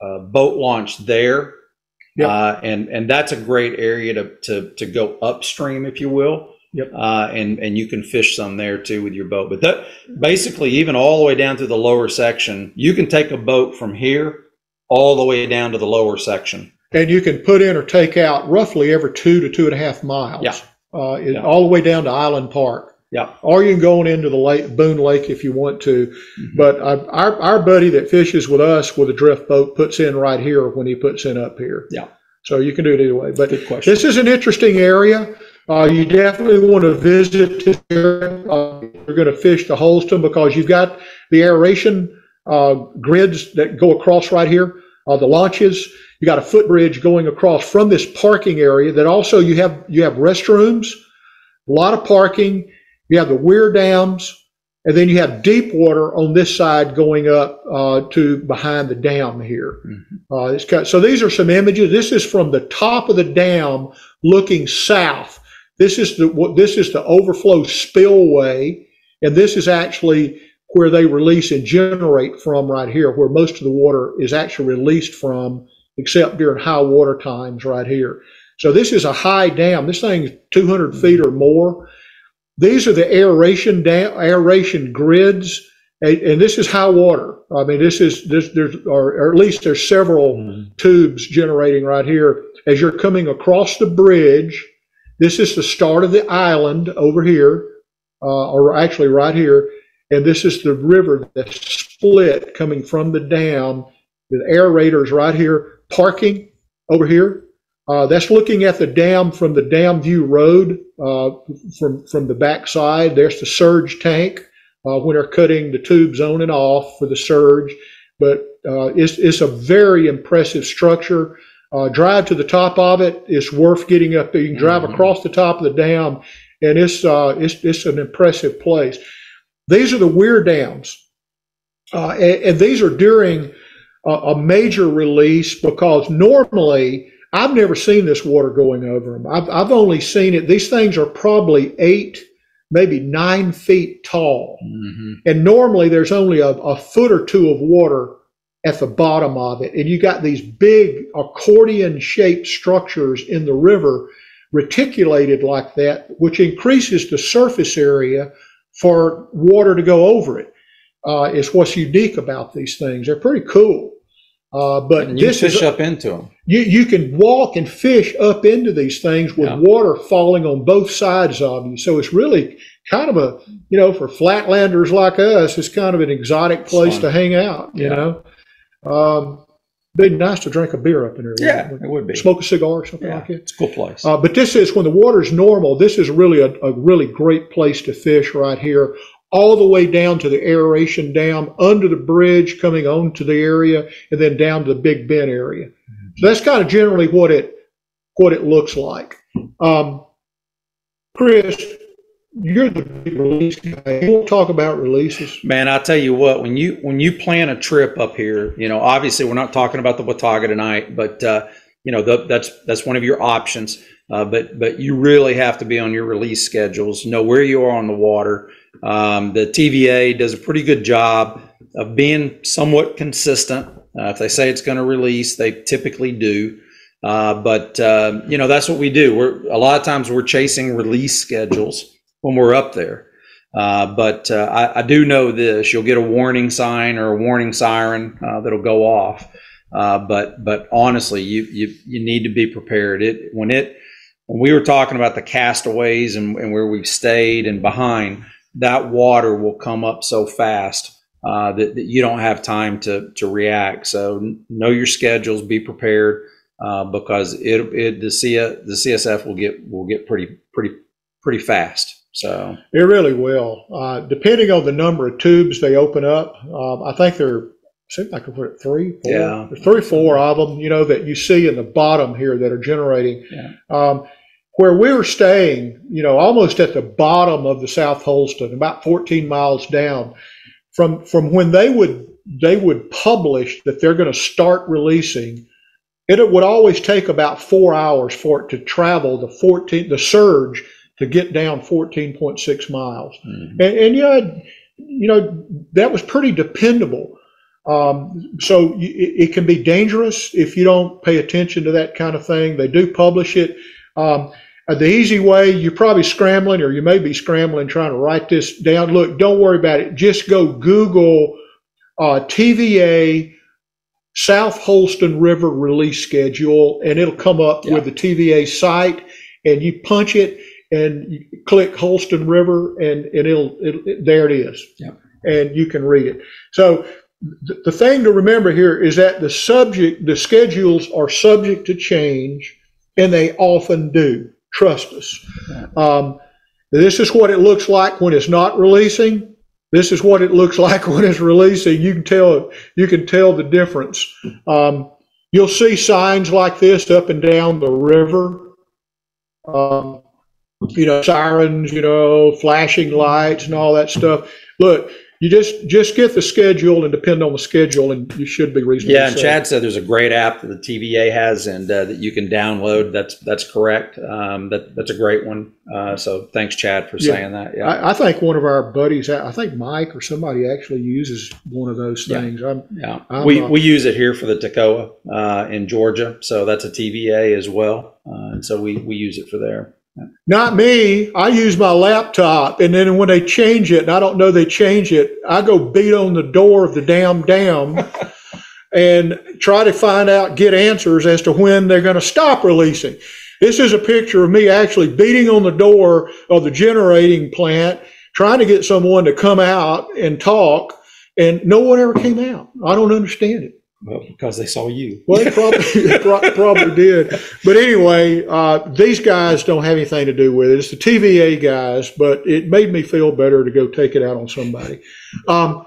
uh, boat launch there,
Yep.
uh, and and that's a great area to to to go upstream, if you will.
Yep.
Uh, and and you can fish some there too with your boat. But that basically, even all the way down to the lower section, you can take a boat from here all the way down to the lower section.
And you can put in or take out roughly every two to two and a half miles.
Yeah.
Uh,
Yeah.
all the way down to Island Park.
Yeah.
Or you can go on into the lake, Boone Lake if you want to.
Mhm.
But our, our buddy that fishes with us with a drift boat puts in right here when he puts in up here.
Yeah.
So you can do it either way. But. This is an interesting area. Uh, you definitely want to visit this area. Uh, you're going to fish the Holston because you've got the aeration uh, grids that go across right here, uh, the launches. You got a footbridge going across from this parking area that also you have you have restrooms, a lot of parking. You have the weir dams, and then you have deep water on this side going up uh, to behind the dam here. Uh, it's got, so these are some images. This is from the top of the dam looking south. This is the what this is the overflow spillway, and this is actually where they release and generate from right here, where most of the water is actually released from, except during high water times right here. So this is a high dam. This thing's 200 feet or more. These are the aeration dam, aeration grids, and, and this is high water. I mean, this is this there's or, or at least there's several
Mhm.
tubes generating right here as you're coming across the bridge. This is the start of the island over here, uh, or actually right here, and this is the river that's split coming from the dam. The aerators right here, parking over here. Uh, that's looking at the dam from the Dam View Road uh, from from the backside. There's the surge tank uh, when they're cutting the tubes on and off for the surge. But uh, it's, it's a very impressive structure. Uh, drive to the top of it. It's worth getting up there. You can drive
Mhm.
across the top of the dam, and it's, uh, it's it's an impressive place. These are the weir dams. Uh, and, and these are during a major release because normally I've never seen this water going over them. I've, I've only seen it. These things are probably eight, maybe nine feet tall.
Mhm.
And normally there's only a, a foot or two of water at the bottom of it. And you got these big accordion shaped structures in the river reticulated like that, which increases the surface area for water to go over it. Uh, is what's unique about these things. They're pretty cool. Uh, but
And you
this
fish
is
up into them.
You, you can walk and fish up into these things with
Yeah.
water falling on both sides of you. So it's really kind of a, you know, for flatlanders like us, it's kind of an exotic place to hang out, you
Yeah.
know. Um, be nice to drink a beer up in there.
Yeah, it would be.
Smoke a cigar or something
Yeah,
like that.
it's a cool place.
Uh, but this is when the water's normal. This is really a, a really great place to fish right here, all the way down to the aeration dam, under the bridge, coming onto the area, and then down to the Big Bend area. That's kind of generally what it what it looks like. Um, Chris, you're the release guy. To talk about releases?
Man, I'll tell you what, when you when you plan a trip up here, you know, obviously we're not talking about the Watauga tonight, but uh, you know, the, that's that's one of your options. Uh, but but you really have to be on your release schedules, know where you are on the water. Um, the TVA does a pretty good job of being somewhat consistent. Uh, if they say it's going to release, they typically do. Uh, but uh, you know, that's what we do. We're a lot of times we're chasing release schedules when we're up there. Uh, but uh, I, I do know this: you'll get a warning sign or a warning siren uh, that'll go off. Uh, but but honestly, you you you need to be prepared. It when it when we were talking about the castaways and, and where we've stayed and behind, that water will come up so fast uh, that, that you don't have time to to react. So know your schedules, be prepared uh, because it it the C, the CSF will get will get pretty pretty pretty fast. So
It really will. Uh, depending on the number of tubes they open up, um, I think there seems like there three, four,
Yeah.
three, four of them. You know that you see in the bottom here that are generating.
Yeah.
Um, where we were staying, you know, almost at the bottom of the South Holston, about 14 miles down, from from when they would they would publish that they're going to start releasing. It would always take about four hours for it to travel the 14 the surge to get down 14.6 miles.
mhm.
And, and you know, you know that was pretty dependable. Um, so it, it can be dangerous if you don't pay attention to that kind of thing. They do publish it. Um, the easy way, you're probably scrambling, or you may be scrambling trying to write this down. Look, don't worry about it. Just go Google uh, TVA South Holston River release schedule, and it'll come up
Yeah.
with the TVA site. And you punch it, and you click Holston River, and, and it'll, it, there it is.
Yep.
And you can read it. So the, the thing to remember here is that the subject, the schedules are subject to change, and they often do. Trust us. Um, this is what it looks like when it's not releasing. This is what it looks like when it's releasing. You can tell you can tell the difference. Um, you'll see signs like this up and down the river. Um, you know, sirens, you know, flashing lights and all that stuff. Look, you just just get the schedule and depend on the schedule, and you should be reasonably
Yeah, and
safe.
Chad said there's a great app that the TVA has and uh, that you can download. That's that's correct. Um, that that's a great one. Uh, so thanks, Chad, for
Yeah.
saying that. Yeah,
I, I think one of our buddies, I think Mike or somebody actually uses one of those
Yeah.
things. I'm,
yeah.
I'm,
we we use it here for the Toccoa uh, in Georgia, so that's a TVA as well, uh, and so we we use it for there.
Not me. I use my laptop, and then when they change it, and I don't know they change it, I go beat on the door of the damn dam and try to find out, get answers as to when they're going to stop releasing. This is a picture of me actually beating on the door of the generating plant, trying to get someone to come out and talk, and no one ever came out. I don't understand it.
Well, because they saw you.
Well, it probably, pro- probably did. But anyway, uh, these guys don't have anything to do with it. It's the TVA guys, but it made me feel better to go take it out on somebody. Um,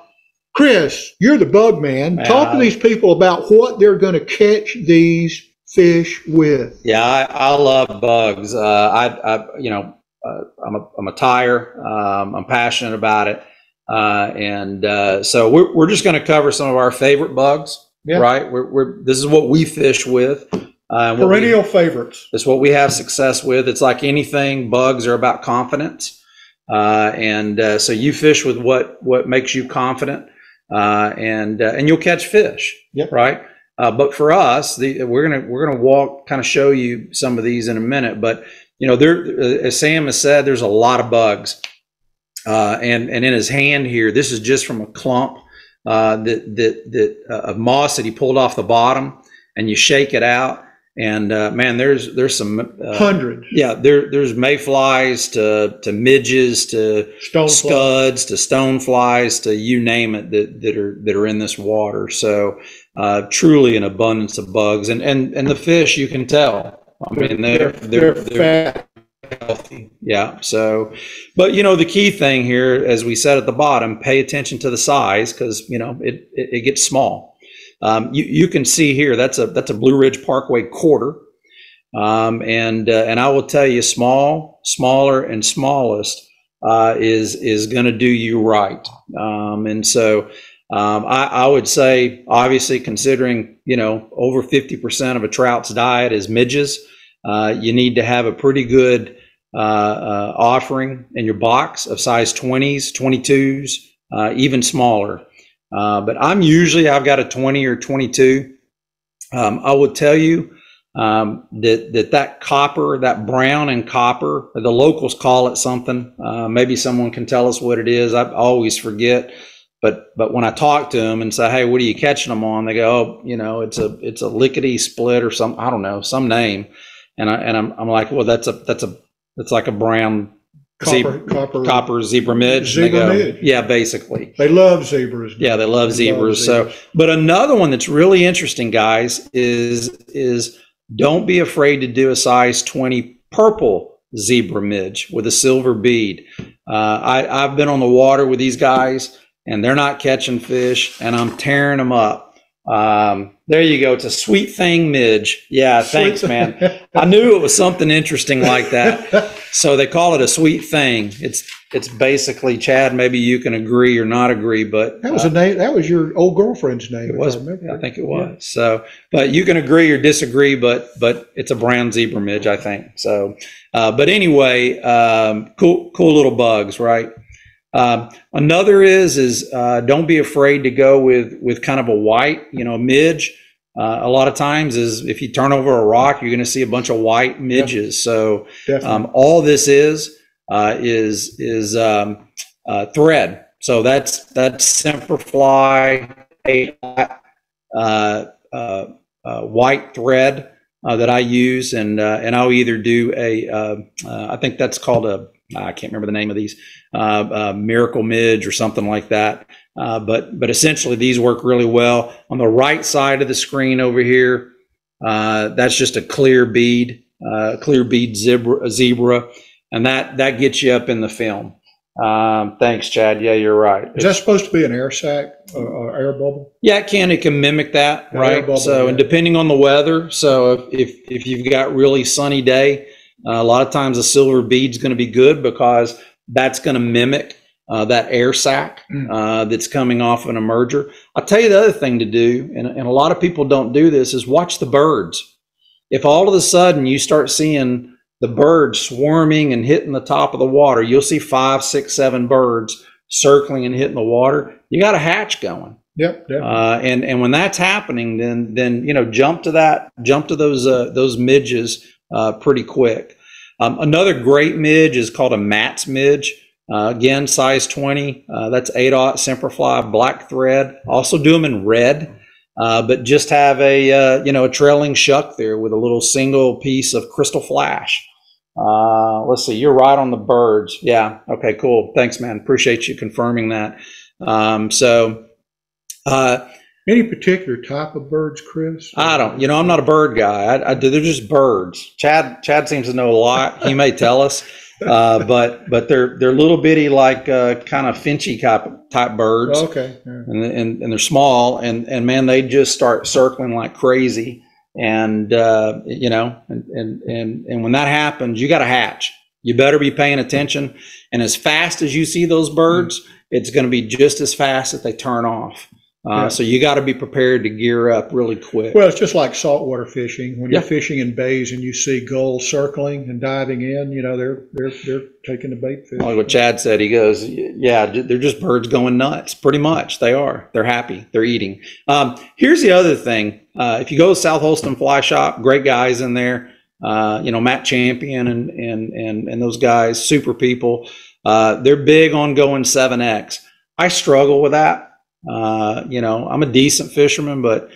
Chris, you're the bug man. Talk to these people about what they're going to catch these fish with.
Yeah, I, I love bugs. Uh, I, I, you know, uh, I'm a I'm a tier. Um, I'm passionate about it. Uh, and uh, so we're, we're just going to cover some of our favorite bugs,
Yeah.
right? We're, we're, this is what we fish with. Uh, what we-
Perennial favorites.
it's what we have success with. It's like anything. Bugs are about confidence, uh, and uh, so you fish with what what makes you confident, uh, and uh, and you'll catch fish.
Yep.
Right. Uh, but for us, the, we're gonna we're gonna walk kind of show you some of these in a minute. But you know, there as Sam has said, there's a lot of bugs, uh, and and in his hand here, this is just from a clump uh, that that that uh, of moss that he pulled off the bottom, and you shake it out. And uh, man, there's there's some uh,
Hundreds.
yeah, there there's mayflies to to midges to
Stone
scuds to stoneflies to you name it that, that are that are in this water. So uh, truly an abundance of bugs and and and the fish you can tell. I mean they're
They're,
they're,
they're fat.
Healthy. Yeah. So, but you know the key thing here, as we said at the bottom, pay attention to the size because you know it, it it gets small. Um, you, you can see here that's a that's a Blue Ridge Parkway quarter, um, and uh, and I will tell you, small, smaller, and smallest uh, is is going to do you right. Um, and so um, I, I would say, obviously, considering you know over fifty percent of a trout's diet is midges, uh, you need to have a pretty good offering in your box of size 20s, 22s, uh, even smaller. Uh, but I'm usually I've got a 20 or 22. Um, I will tell you um, that that that copper, that brown and copper, the locals call it something. Uh, maybe someone can tell us what it is. I always forget. But but when I talk to them and say, hey, what are you catching them on? They go, oh, you know, it's a it's a lickety split or some I don't know some name. And I and I'm, I'm like, well, that's a that's a that's like a brown
Copper,
Zebra-
copper.
copper zebra midge.
Zebra
go,
midge.
Yeah, basically.
They love zebras.
Yeah, they love
They love
zebras. So,
zebras.
but another one that's really interesting, guys, is is don't be afraid to do a size 20 purple zebra midge with a silver bead. Uh, I, I've been on the water with these guys, and they're not catching fish, and I'm tearing them up. Um, there you go. It's a sweet thing midge. Yeah, thanks, man. I knew it was something interesting like that. So they call it a sweet thing. It's it's basically Chad. Maybe you can agree or not agree, but
That was
uh,
a name. That was your old girlfriend's name.
it was.
I.
I think it was. So, but you can agree or disagree, but but it's a brown zebra midge, I think. So, uh, but anyway, um, cool cool little bugs, right? Um, another is is uh, don't be afraid to go with with kind of a white, you know, midge. Uh, a lot of times is if you turn over a rock, you're going to see a bunch of white midges. So um, all this is uh, is is um, uh, thread. So that's that's Semperfli uh, uh, uh, white thread uh, that I use, and uh, and I'll either do a uh, uh, I think that's called a I can't remember the name of these uh, uh, Miracle Midge or something like that. Uh, but but essentially these work really well. On the right side of the screen over here, uh, that's just a clear bead, uh, clear bead zebra, zebra, and that that gets you up in the film. Um, thanks, Chad. Yeah, you're right.
Is that supposed to be an air sac or, or air bubble?
Yeah, it can. It can mimic that,
An
right?
bubble,
so, and depending on the weather, so if if, if you've got really sunny day, uh, a lot of times a silver bead's going to be good because that's going to mimic uh, that air sac
Mm.
uh, that's coming off an emerger. I'll tell you the other thing to do, and, and a lot of people don't do this, is watch the birds. If all of a sudden you start seeing the birds swarming and hitting the top of the water, you'll see five, six, seven birds circling and hitting the water. You got a hatch going.
Yep.
Uh, and and when that's happening, then then you know jump to that, jump to those uh, those midges uh, pretty quick. Um, another great midge is called a Matt's midge. Uh, again, size 20. Uh, that's 8 aught Semperfli black thread. Also do them in red, uh, but just have a uh, you know a trailing shuck there with a little single piece of crystal flash. Uh, let's see, you're right on the birds. Yeah. Okay. Cool. Thanks, man. Appreciate you confirming that. Um, so.
Any particular type of birds, Chris?
I don't, you know, I'm not a bird guy. I, I do. They're just birds. Chad, Chad seems to know a lot. He may tell us, uh, but but they're they're little bitty, like uh, kind of finchy type type birds,
Okay. yeah.
and, and and they're small, and and man, they just start circling like crazy, and uh, you know, and and and and when that happens, you got to hatch. You better be paying attention, and as fast as you see those birds, it's going to be just as fast that they turn off. Uh,
Yeah.
So you got to be prepared to gear up really quick.
Well, it's just like saltwater fishing. When you're
Yeah.
fishing in bays and you see gulls circling and diving in, you know they're they're they're taking the bait fish.
like what Chad said, he goes, "Yeah, they're just birds going nuts. Pretty much, they are. They're happy. They're eating." Um, here's the other thing: uh, if you go to South Holston Fly Shop, great guys in there. Uh, you know, Matt Champion and and and and those guys, super people. Uh, they're big on going seven X. I struggle with that. Uh, you know, I'm a decent fisherman, but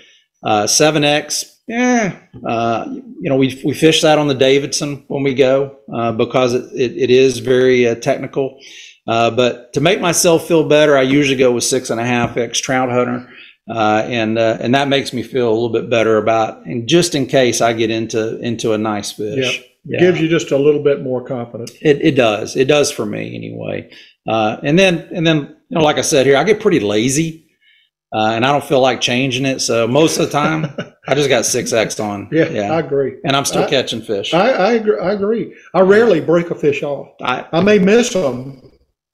uh, seven X, yeah. Uh, you know, we we fish that on the Davidson when we go uh, because it, it, it is very uh, technical. Uh, but to make myself feel better, I usually go with six and a half X trout hunter, uh, and uh, and that makes me feel a little bit better about. And just in case I get into into a nice fish,
It gives you just a little bit more confidence.
it, it does. It does for me anyway. Uh, and then, and then, you know, like I said here, I get pretty lazy, uh, and I don't feel like changing it. So most of the time, I just got six X on.
Yeah, I agree.
and I'm still
I-
catching fish.
I I agree. I agree. I rarely break a fish off.
I,
I may miss them.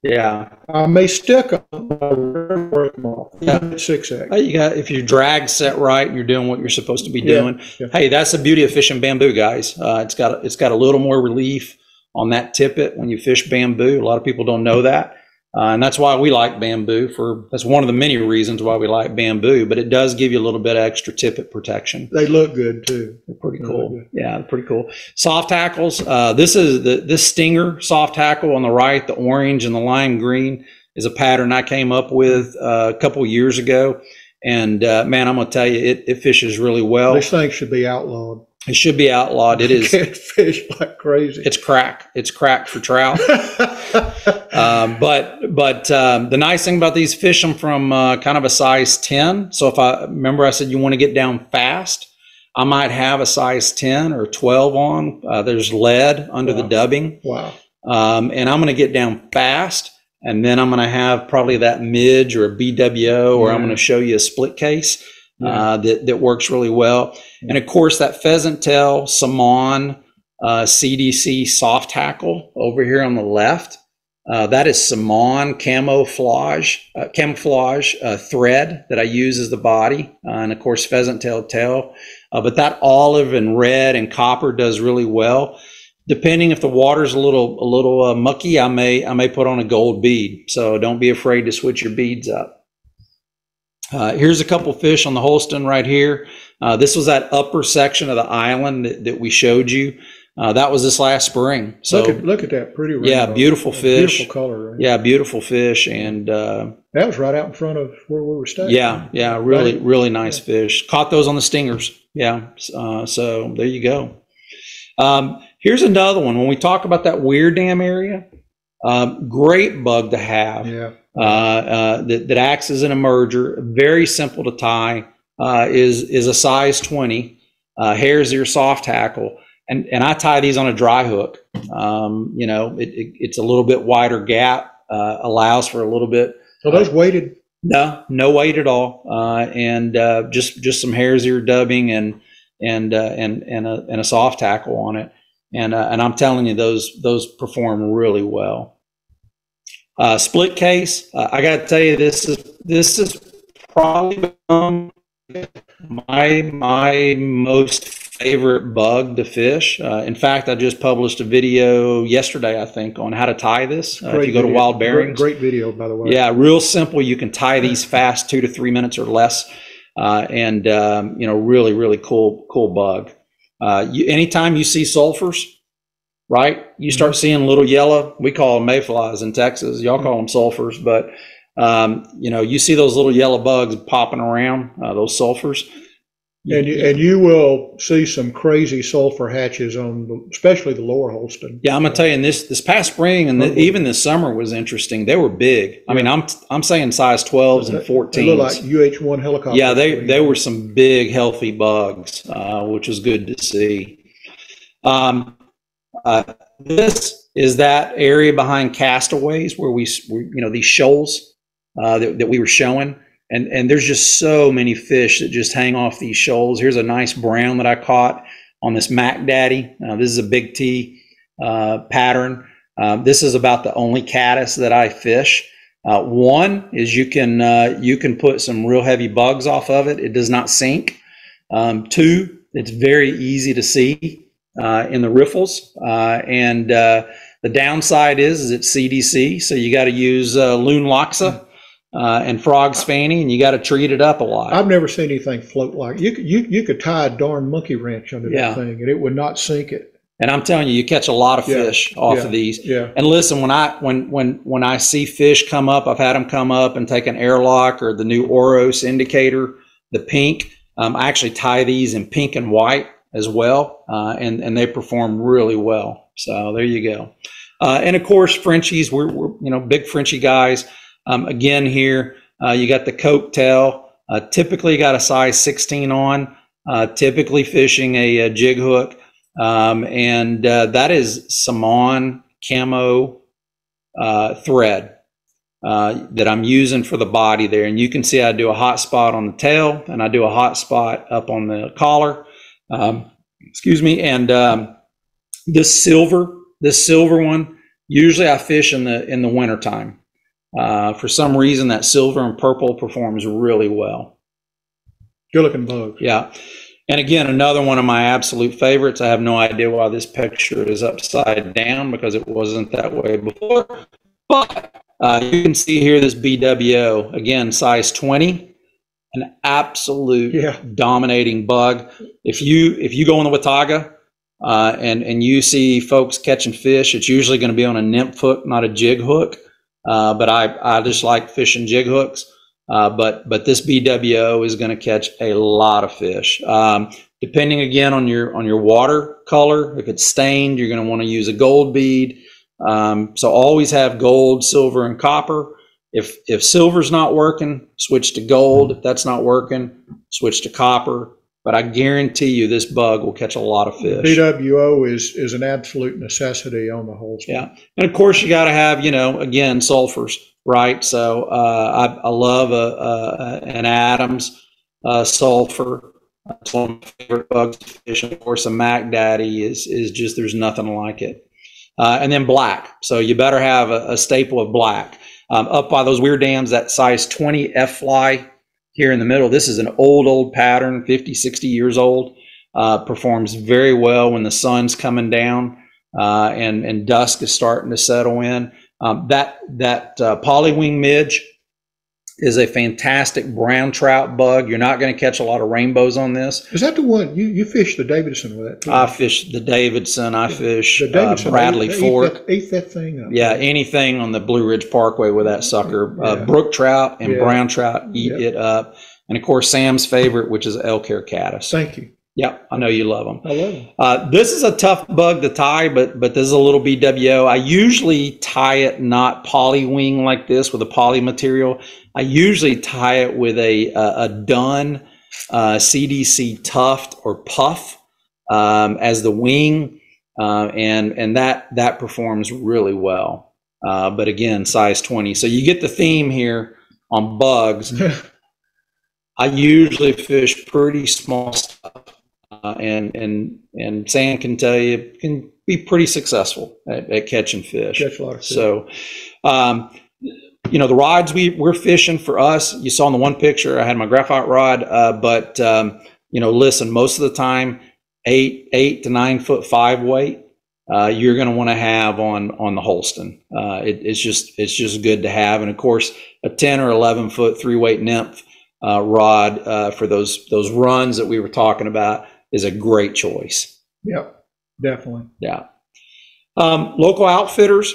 yeah.
I may stick them. but I rarely break them off.
Yeah.
Six X.
You got if your drag set right you're doing what you're supposed to be
Yeah,
doing.
yeah.
Hey, that's the beauty of fishing bamboo, guys. Uh, it's got it's got a little more relief on that tippet when you fish bamboo. A lot of people don't know that, uh, and that's why we like bamboo. For that's one of the many reasons why we like bamboo. But it does give you a little bit of extra tippet protection.
They look good too.
They're pretty
Really
cool. Yeah, pretty cool. Soft tackles. Uh, this is the this stinger soft tackle on the right. The orange and the lime green is a pattern I came up with uh, a couple years ago. And uh, man, I'm gonna tell you, it, it fishes really well.
This thing should be outlawed.
It should be outlawed. It is.
Can't fish like crazy.
It's crack. It's crack for trout. Um, but but um, the nice thing about these fish, them from uh, kind of a size 10. So if I remember, I said you want to get down fast. I might have a size 10 or 12 on. Uh, there's lead under the dubbing,
wow.
um, and I'm going to get down fast. And then I'm going to have probably that midge or a BWO, or I'm going to show you a split case. Uh, that that works really well. And of course, that pheasant tail Saman uh, CDC soft tackle over here on the left. Uh, that is Saman camouflage uh, camouflage uh, thread that I use as the body, uh, and of course pheasant tail tail. Uh, but that olive and red and copper does really well. Depending if the water's a little a little uh, mucky, I may I may put on a gold bead. So don't be afraid to switch your beads up. Uh, here's a couple fish on the Holston right here. Uh, this was that upper section of the island that, that we showed you. Uh, that was this last spring. So
look at look at that pretty
Yeah, beautiful fish.
Beautiful color. Right?
yeah, beautiful fish, and uh,
That was right out in front of where we were staying.
yeah, yeah, really,
Right.
really nice fish. Caught those on the stingers. Yeah, uh, so there you go. Um, here's another one. When we talk about that weir dam area, um, great bug to have.
Yeah.
Uh, uh, that, that acts as an emerger, very simple to tie, uh, is is a size 20. Uh, hare's ear soft tackle, and and I tie these on a dry hook. Um, you know, it, it, it's a little bit wider gap, uh, allows for a little bit.
So those weighted.
No, no weight at all, uh, and uh, just just some hare's ear dubbing and and uh, and and a and a soft tackle on it, and uh, and I'm telling you, those those perform really well. Uh, split case, uh, I got to tell you, this is this is probably my my most favorite bug to fish. Uh, in fact, I just published a video yesterday, I think, on how to tie this. Uh, if
great
you go to
video.
Wild Bearings,
Great, video, by the way.
yeah, real simple. You can tie these fast, two to three minutes or less, uh, and um, you know, really, really cool, cool bug. Uh, you, anytime you see sulfurs, right? You start seeing little yellow. We call them mayflies in Texas. Y'all call them sulfurs, but um, you know, you see those little yellow bugs popping around, uh, those sulfurs.
And you, and you will see some crazy sulfur hatches on, the, especially the lower Holston.
Yeah, I'm gonna tell you, and this this past spring and the, even this summer was interesting. They were big. I mean, I'm I'm saying size 12s and
They
14s.
look like UH-1 helicopters.
Yeah, they they were some big, healthy bugs, uh, which was good to see. Um, uh, this is that area behind castaways where we, we you know, these shoals uh, that, that we were showing, and and there's just so many fish that just hang off these shoals. Here's a nice brown that I caught on this Mac Daddy. Uh, this is a big T uh, pattern. Um, this is about the only caddis that I fish. Uh, one is you can uh, you can put some real heavy bugs off of it. It does not sink. Um, two, it's very easy to see uh, in the riffles, uh, and uh, the downside is is it's CDC, so you got to use uh, Loon Lochsa and Frog's Fanny, and you got to treat it up a lot.
I've never seen anything float like you. Could, you you could tie a darn monkey wrench under
Yeah.
that thing, and it would not sink it.
And I'm telling you, you catch a lot of
Yeah,
fish off
yeah,
of these.
Yeah.
And listen, when I when when when I see fish come up, I've had them come up and take an airlock or the new Oros indicator, the pink. Um, I actually tie these in pink and white as well, uh, and and they perform really well. So there you go. Uh, and of course, Frenchies. We're, we're you know big Frenchie guys. Um, again, here uh, you got the coke tail. Uh, typically, got a size 16 on. Uh, typically fishing a, a jig hook. Um, and that is Saman camo thread uh, that I'm using for the body there. And you can see I do a hot spot on the tail and I do a hot spot up on the collar. Um, excuse me. And um, this silver, this silver one, usually I fish in the in the wintertime. Uh, for some reason, that silver and purple performs really well.
Good looking bug.
Yeah. And again, another one of my absolute favorites. I have no idea why this picture is upside down because it wasn't that way before. But uh, you can see here this BWO, again, size 20, an absolute
Yeah.
dominating bug. If you if you go on the Watauga uh, and and you see folks catching fish, it's usually going to be on a nymph hook, not a jig hook. Uh, but I I just like fishing jig hooks. Uh, but but this BWO is going to catch a lot of fish. Um, depending again on your on your water color, if it's stained, you're going to want to use a gold bead. Um, so always have gold, silver, and copper. If if silver's not working, switch to gold. If that's not working, switch to copper. But I guarantee you, this bug will catch a lot of fish.
BWO is is an absolute necessity on the whole.
Yeah, and of course you got to have you know again sulfurs, right? So uh, I, I love a, a, an Adams uh, sulfur. That's one of my favorite bugs to fish. Of course, a Mac Daddy is is just there's nothing like it. Uh, and then black. So you better have a, a staple of black. Um, up by those weir dams, that size 20 F fly here in the middle. This is an old, old pattern, 50, 60 years old. Uh, performs very well when the sun's coming down uh, and and dusk is starting to settle in. Um, that that uh, polywing midge is a fantastic brown trout bug. You're not going to catch a lot of rainbows on this.
Is that the one you you fished the Davidson with that? too?
I fish the Davidson. I fish
the
uh,
Davidson
Bradley
ate, ate
Fork.
that, ate that thing up.
Yeah, anything on the Blue Ridge Parkway with that sucker. Uh, brook trout and
Yeah.
brown trout eat
Yeah.
it up. And of course, Sam's favorite, which is elk hair caddis.
Thank you.
Yep, I know you love them.
I love them.
Uh, this is a tough bug to tie, but but this is a little BWO. I usually tie it not poly wing like this with a poly material. I usually tie it with a a, a dun uh, CDC tuft or puff um, as the wing, uh, and and that that performs really well. Uh, but again, size twenty. So you get the theme here on bugs. I usually fish pretty small stuff, and and and Sam can tell you can be pretty successful at, at catching fish.
Catch a lot of.
So, um, you know, the rods we we're fishing for us. You saw in the one picture, I had my graphite rod, uh, but um, you know, listen, most of the time, eight eight to nine foot five weight. Uh, you're going to want to have on on the Holston. Uh, it, it's just it's just good to have, and of course, a ten or eleven foot three weight nymph uh, rod uh, for those those runs that we were talking about is a great choice.
Yep, definitely.
Yeah. Um, local outfitters.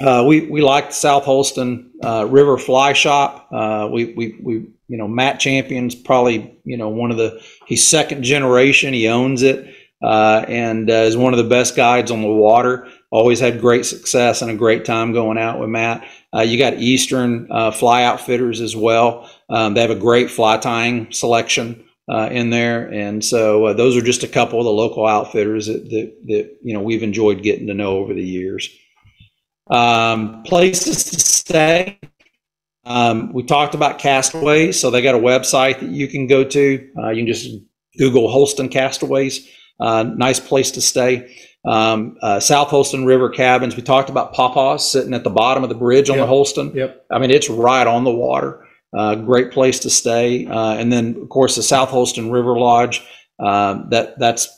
Uh, we we like the South Holston uh, River Fly Shop. Uh, we we we you know Matt Champion's probably you know one of the he's second generation. He owns it uh, and uh, is one of the best guides on the water. Always had great success and a great time going out with Matt. Uh, you got Eastern uh, Fly Outfitters as well. Um, they have a great fly tying selection uh, in there, and so uh, those are just a couple of the local outfitters that, that that you know we've enjoyed getting to know over the years. Um, places to stay. Um, we talked about Castaways, so they got a website that you can go to. Uh, you can just Google Holston Castaways. Uh, nice place to stay. Um, uh, South Holston River cabins. We talked about Papa's sitting at the bottom of the bridge on
Yep.
the Holston.
Yep.
I mean, it's right on the water. Uh, great place to stay. Uh, and then, of course, the South Holston River Lodge. Um, that that's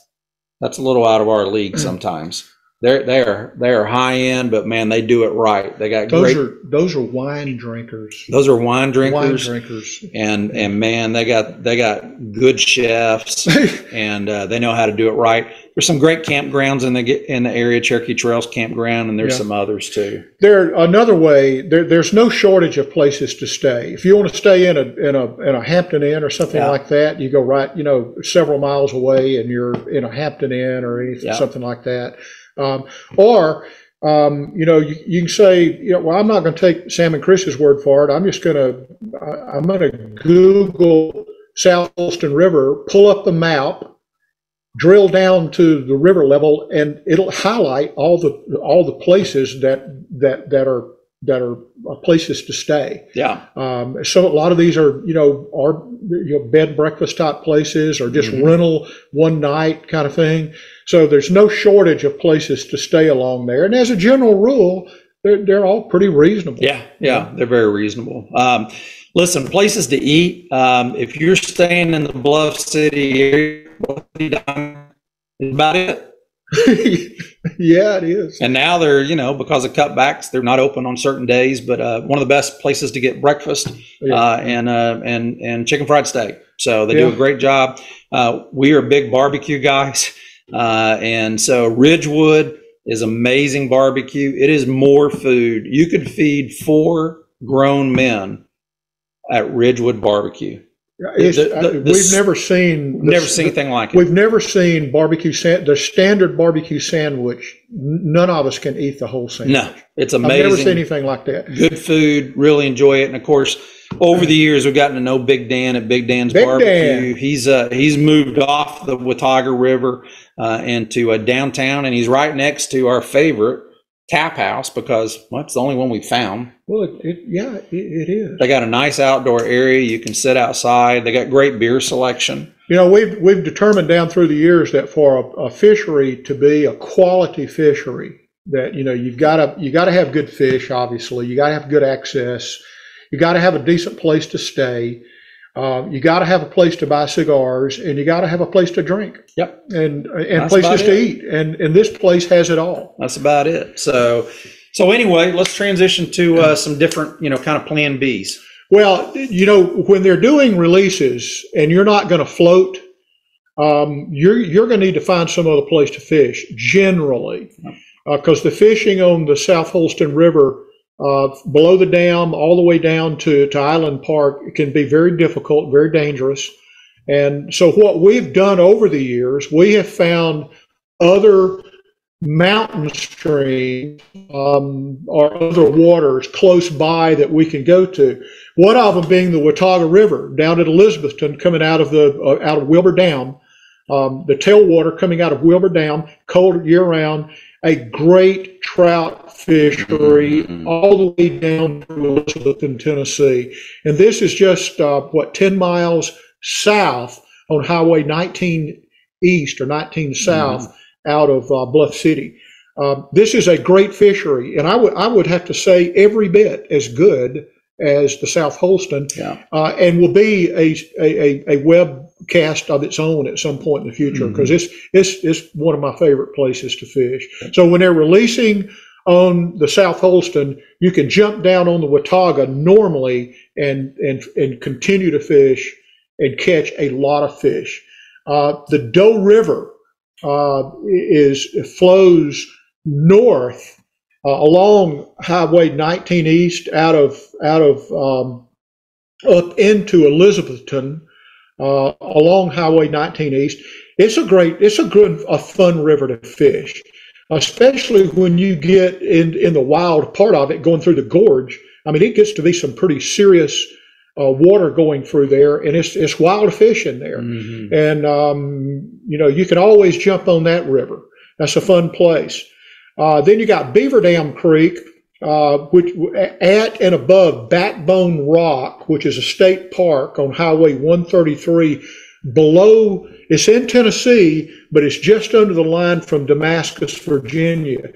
that's a little out of our league sometimes. They're they're they're high end, but man, they do it right. They got
Those
great.
are those are wine drinkers.
those are wine drinkers,
Wine drinkers.
and and man, they got they got good chefs, and uh, they know how to do it right. There's some great campgrounds in the in the area, Cherokee Trails Campground, and there's
Yeah.
some others too.
there another way. There, there's no shortage of places to stay. If you want to stay in a in a in a Hampton Inn or something
Yeah.
like that, you go right, you know, several miles away, and you're in a Hampton Inn or anything,
Yeah.
something like that. Um, or um, you know, you, you can say, you know, well, I'm not going to take Sam and Chris's word for it. I'm just going to I'm going to Google South Holston River, pull up the map, drill down to the river level, and it'll highlight all the all the places that that that are that are uh, places to stay.
Yeah,
Um, so a lot of these are you know are you know bed breakfast type places or just
Mhm.
rental one night kind of thing. So there's no shortage of places to stay along there, and as a general rule, they're, they're all pretty reasonable.
yeah, yeah. They're very reasonable. Um, listen, places to eat. Um, if you're staying in the Bluff City area, City Dine is about it.
yeah, it is.
And now they're, you know, because of cutbacks, they're not open on certain days. But uh, one of the best places to get breakfast
Yeah.
uh, and uh, and and chicken fried steak. So they do a great job. Uh, we are big barbecue guys, uh, and so Ridgewood is amazing barbecue. It is more food. You could feed four grown men at Ridgewood Barbecue. The- the-
we've never seen
Never seen anything like it.
We've never seen barbecue san- the standard barbecue sandwich. None of us can eat the whole sandwich.
No, it's amazing.
I've never seen anything like that.
good food, really enjoy it. And of course, over the years, we've gotten to know Big Dan at Big Dan's
Big
Barbecue.
Dan.
He's uh, he's moved off the Watauga River uh, into uh, downtown, and he's right next to our favorite tap house because well, it's the only one we found.
Well, it, it yeah, it, it is.
They got a nice outdoor area. You can sit outside. They got great beer selection.
You know, we've we've determined down through the years that for a, a fishery to be a quality fishery, that you know you've got to you got to have good fish. Obviously, you got to have good access. You got to have a decent place to stay. Uh, you got to have a place to buy cigars, and you got to have a place to drink.
Yep.
and and
That's
places to eat. And and this place has it all.
That's about it. So, so anyway, let's transition to uh, some different, you know, kind of Plan Bs.
Well, you know, when they're doing releases and you're not going to float, um, you're you're going to need to find some other place to fish generally, because the fishing on the South Holston River uh, below the dam all the way down to to Island Park can be very difficult, very dangerous. And so, what we've done over the years, we have found other mountain streams um, or other waters close by that we can go to. One of them being the Watauga River down at Elizabethton, coming out of the uh, out of Wilbur Dam. Um, the tailwater coming out of Wilbur Dam, cold year round, a great trout fishery
Mhm.
all the way down to Elizabethton, Tennessee. And this is just uh, what 10 miles south on Highway 19 East or 19 South out of uh, Bluff City. Um, this is a great fishery, and I would I would have to say every bit as good as the South Holston,
Yeah.
uh, and will be a, a, a webcast of its own at some point in the future because it's, it's it's one of my favorite places to fish. So when they're releasing on the South Holston, you can jump down on the Watauga normally and and and continue to fish and catch a lot of fish. Uh, the Doe River uh, is flows north uh, along Highway 19 East out of out of um, up into Elizabethton uh, along Highway 19 East. It's a great, it's a good, a fun river to fish, especially when you get in in the wild part of it, going through the gorge. I mean, it gets to be some pretty serious uh, water going through there, and it's it's wild fish in there.
Mhm.
And, um, you know, you can always jump on that river. That's a fun place. Uh, then you got Beaver Dam Creek, uh, which at and above Backbone Rock, which is a state park on Highway 133, below, it's in Tennessee, but it's just under the line from Damascus, Virginia.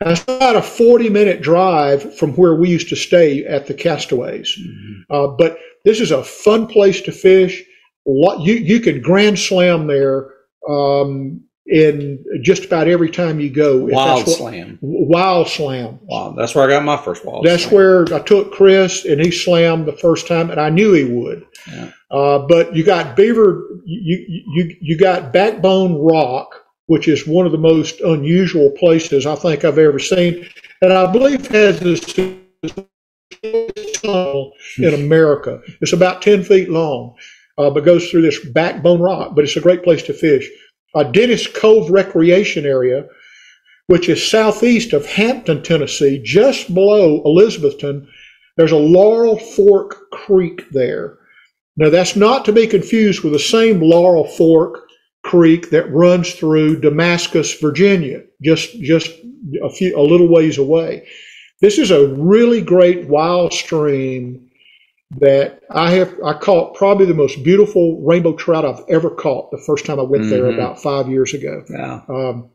That's about a 40 minute drive from where we used to stay at the Castaways. Uh, but this is a fun place to fish. Lot, you, you can grand slam there um, in just about every time you go.
Wild
what-
slam.
Wild slam.
Wow, that's where I got my first wild.
That's
slam.
where I took Chris and he slammed the first time, and I knew he would.
Yeah.
Uh, but you got Beaver, you, you, you got Backbone Rock, which is one of the most unusual places I think I've ever seen, and I believe has this tunnel in America. It's about 10 feet long, uh, but goes through this Backbone Rock, but it's a great place to fish. Uh, Dennis Cove Recreation Area, which is southeast of Hampton, Tennessee, just below Elizabethton. There's a Laurel Fork Creek there. Now, that's not to be confused with the same Laurel Fork Creek that runs through Damascus, Virginia, just just a few a little ways away. This is a really great wild stream that I have I caught probably the most beautiful rainbow trout I've ever caught the first time I went there
Mhm.
about five years ago.
Yeah.
Um,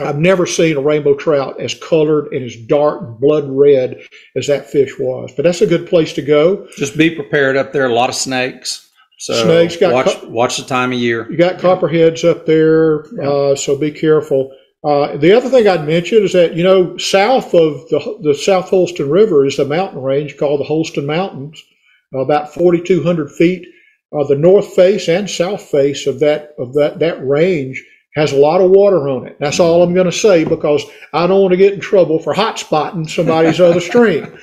I've never seen a rainbow trout as colored and as dark blood red as that fish was. But that's a good place to go.
Just be prepared up there. A lot of snakes. So
Snakes got
watch
cu-
watch the time of year.
You got copperheads up there, uh, so be careful. Uh, the other thing I'd mention is that you know south of the the South Holston River is a mountain range called the Holston Mountains, about 4,200 feet. Uh, the north face and south face of that of that that range has a lot of water on it. That's all I'm going to say because I don't want to get in trouble for hot spotting somebody's other stream.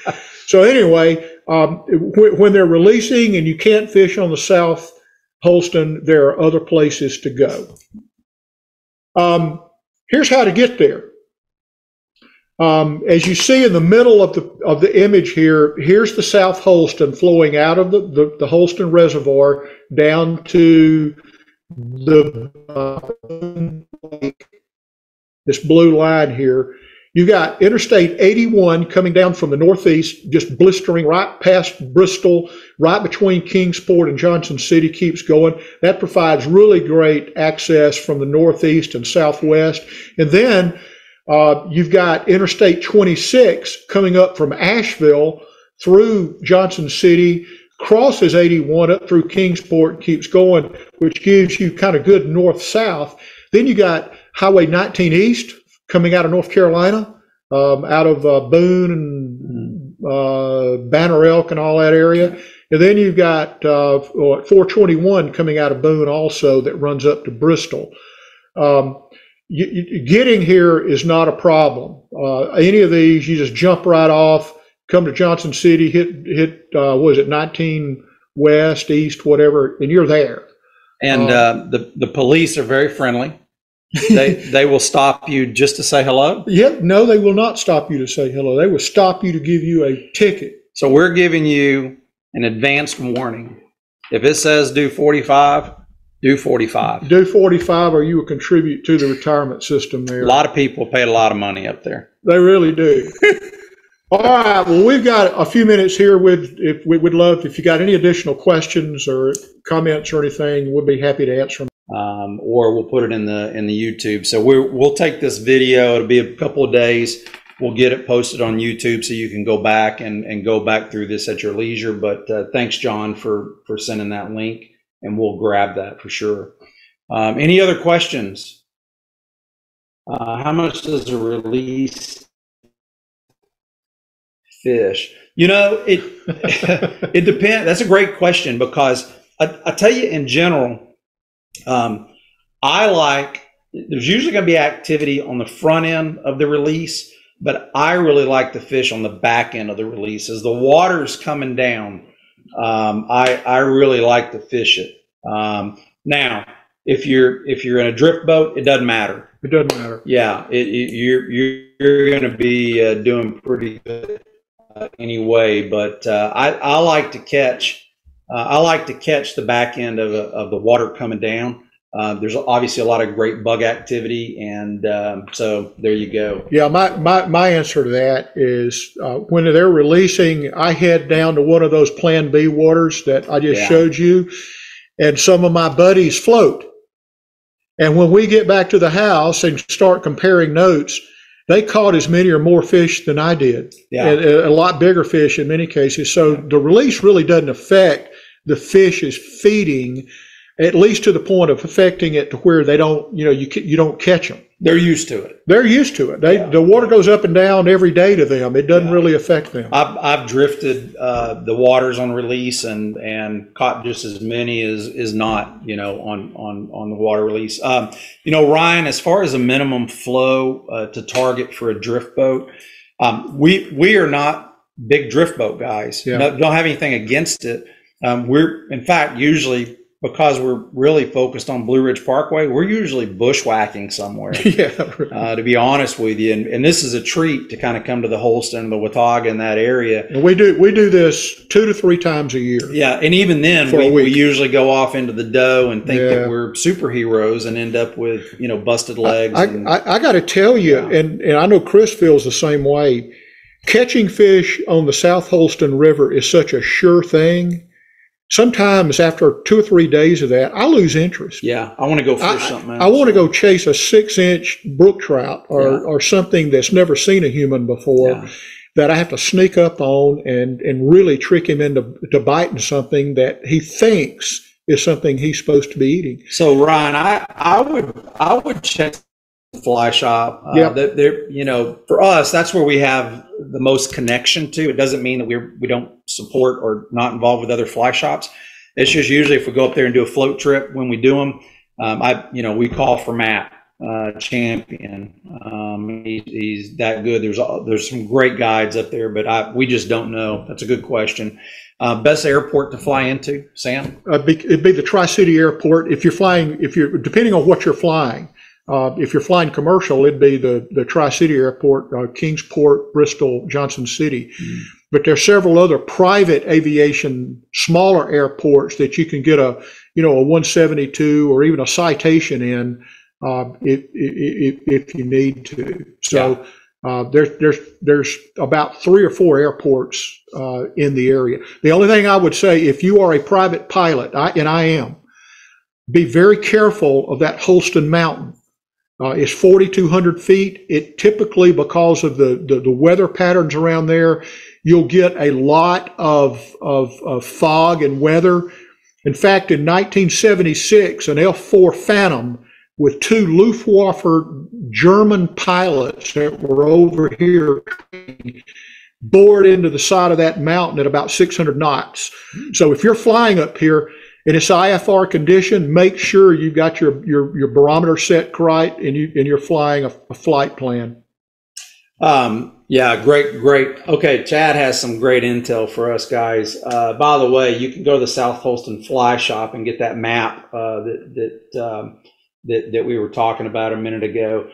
So anyway, um, when, when they're releasing and you can't fish on the South Holston, there are other places to go. Um, here's how to get there. Um, as you see in the middle of the of the image here, here's the South Holston flowing out of the, the, the Holston Reservoir down to the uh, this blue line here. You got Interstate 81 coming down from the northeast, just blistering right past Bristol, right between Kingsport and Johnson City, keeps going. That provides really great access from the northeast and southwest. And then uh, you've got Interstate 26 coming up from Asheville through Johnson City, crosses 81 up through Kingsport, keeps going, which gives you kind of good north south. Then you got Highway 19 East coming out of North Carolina, um, out of uh, Boone and uh, Banner Elk and all that area. And then you've got uh, 421 coming out of Boone also that runs up to Bristol. Um, you, you, getting here is not a problem. Uh, any of these, you just jump right off, come to Johnson City, hit hit uh, what is it, 19 West, East, whatever, and you're there.
And
Uh,
uh, the the police are very friendly. They they will stop you just to say hello.
Yep, no, they will not stop you to say hello. They will stop you to give you a ticket.
So we're giving you an advanced warning. If it says do 45, do 45.
Do 45 or you will contribute to the retirement system there.
A lot of people pay a lot of money up there.
They really do. All right. Well, we've got a few minutes here. With if we would love if you got any additional questions or comments or anything, we'd be happy to answer them.
um, or we'll put it in the in the YouTube. So we we'll take this video. It'll be a couple of days. We'll get it posted on YouTube so you can go back and, and go back through this at your leisure. But uh, thanks, John, for for sending that link, and we'll grab that for sure. Um, any other questions? Uh, how much does a release fish? You know, it it depends. That's a great question because I, I tell you in general, um, I like. There's usually going to be activity on the front end of the release, but I really like to fish on the back end of the release. As the water's coming down, um, I I really like to fish it. Um, now, if you're if you're in a drift boat, it doesn't matter.
It doesn't matter.
Yeah, it, it, you're you're going to be uh, doing pretty good uh, anyway. But uh, I I like to catch uh, I like to catch the back end of a, of the water coming down. Uh, there's obviously a lot of great bug activity, and um, so there you go.
Yeah, my, my, my answer to that is uh, when they're releasing, I head down to one of those Plan B waters that I just
Yeah.
showed you, and some of my buddies float. And when we get back to the house and start comparing notes, they caught as many or more fish than I did,
Yeah.
and a, a lot bigger fish in many cases. So the release really doesn't affect the fish is feeding, at least to the point of affecting it to where they don't, you know, you you don't catch them.
They're used to it.
They're used to it. They
Yeah.
the water goes up and down every day to them. It doesn't
Yeah.
really affect them.
I've, I've drifted uh, the waters on release and, and caught just as many as is not, you know, on, on, on the water release. Um, you know, Ryan, as far as a minimum flow uh, to target for a drift boat, um, we we are not big drift boat guys.
Yeah.
No, don't have anything against it. Um, we're in fact usually because we're really focused on Blue Ridge Parkway, we're usually bushwhacking somewhere
yeah.
uh, to be honest with you. And, and this is a treat to kind of come to the Holston and the Watauga in that area.
And we do we do this two to three times a year.
Yeah, and even then, we, we usually go off into the Doe and think
Yeah.
that we're superheroes and end up with you know busted legs.
I,
and,
I, I got to tell you,
Yeah.
and, and I know Chris feels the same way. Catching fish on the South Holston River is such a sure thing. Sometimes after two or three days of that, I lose interest.
yeah, I want to go fish
I,
something.
I want to go chase a six inch brook trout or,
Yeah.
or something that's never seen a human before
Yeah.
that I have to sneak up on and, and really trick him into to biting something that he thinks is something he's supposed to be eating.
So Ryan, I, I would I would check the fly shop. Uh,
Yeah.
they're, you know, for us, that's where we have the most connection to. It doesn't mean that we we don't support or not involved with other fly shops. It's just usually if we go up there and do a float trip when we do them, um, I you know we call for Matt uh, Champion. Um, he, he's that good. There's there's some great guides up there, but I we just don't know. That's a good question. Uh, best airport to fly into, Sam?
Uh, be, it'd be the Tri City Airport. If you're flying, if you're depending on what you're flying, uh, if you're flying commercial, it'd be the the Tri City Airport, uh, Kingsport, Bristol, Johnson City.
Mm.
But there's several other private aviation smaller airports that you can get a you know a 172 or even a citation in uh, if, if if you need to. So. Uh, there's there's there's about three or four airports uh, in the area. The only thing I would say, if you are a private pilot, I, and I am, be very careful of that Holston Mountain. Uh, it's 4,200 feet. It typically, because of the, the the weather patterns around there, you'll get a lot of of, of fog and weather. In fact, in 1976, an F4 Phantom with two Luftwaffe German pilots that were over here bored into the side of that mountain at about 600 knots. So if you're flying up here in its IFR condition, make sure you've got your your, your barometer set right and you and you're flying a, a flight plan.
Um, yeah, great, great. Okay, Chad has some great intel for us guys. Uh, by the way, you can go to the South Holston Fly Shop and get that map uh, that that, um, that that we were talking about a minute ago.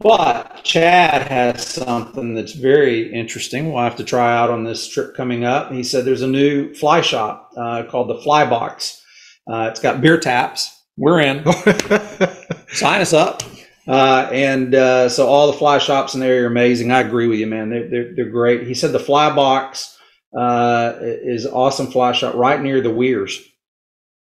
But Chad has something that's very interesting. We'll have to try out on this trip coming up. He said there's a new fly shop uh, called the Fly Box. Uh, it's got beer taps. We're in. Sign us up. Uh, and uh, so all the fly shops in the area are amazing. I agree with you, man. They're, they're, they're great. He said the Fly Box uh, is awesome fly shop right near the Weirs.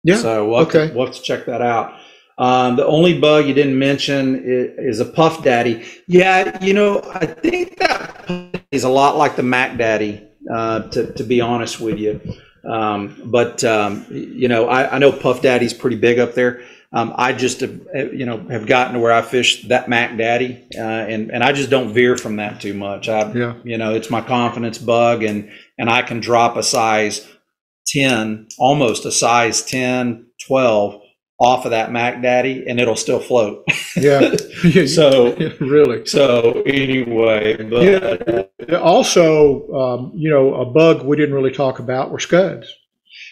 yeah.
So we'll have,
okay.
to, we'll have to check that out. Um, the only bug you didn't mention is, is a Puff Daddy. Yeah, you know, I think that is a lot like the Mac Daddy, uh, to, to be honest with you. Um, but, um, you know, I, I know Puff Daddy's pretty big up there. Um, I just, have, you know, have gotten to where I fish that Mac Daddy, uh, and, and I just don't veer from that too much. I,
Yeah.
you know, it's my confidence bug, and, and I can drop a size 10, almost a size 10, 12 off of that Mac Daddy, and it'll still float.
Yeah.
So,
really.
so anyway, but
Yeah. Also, um, you know, a bug we didn't really talk about were scuds.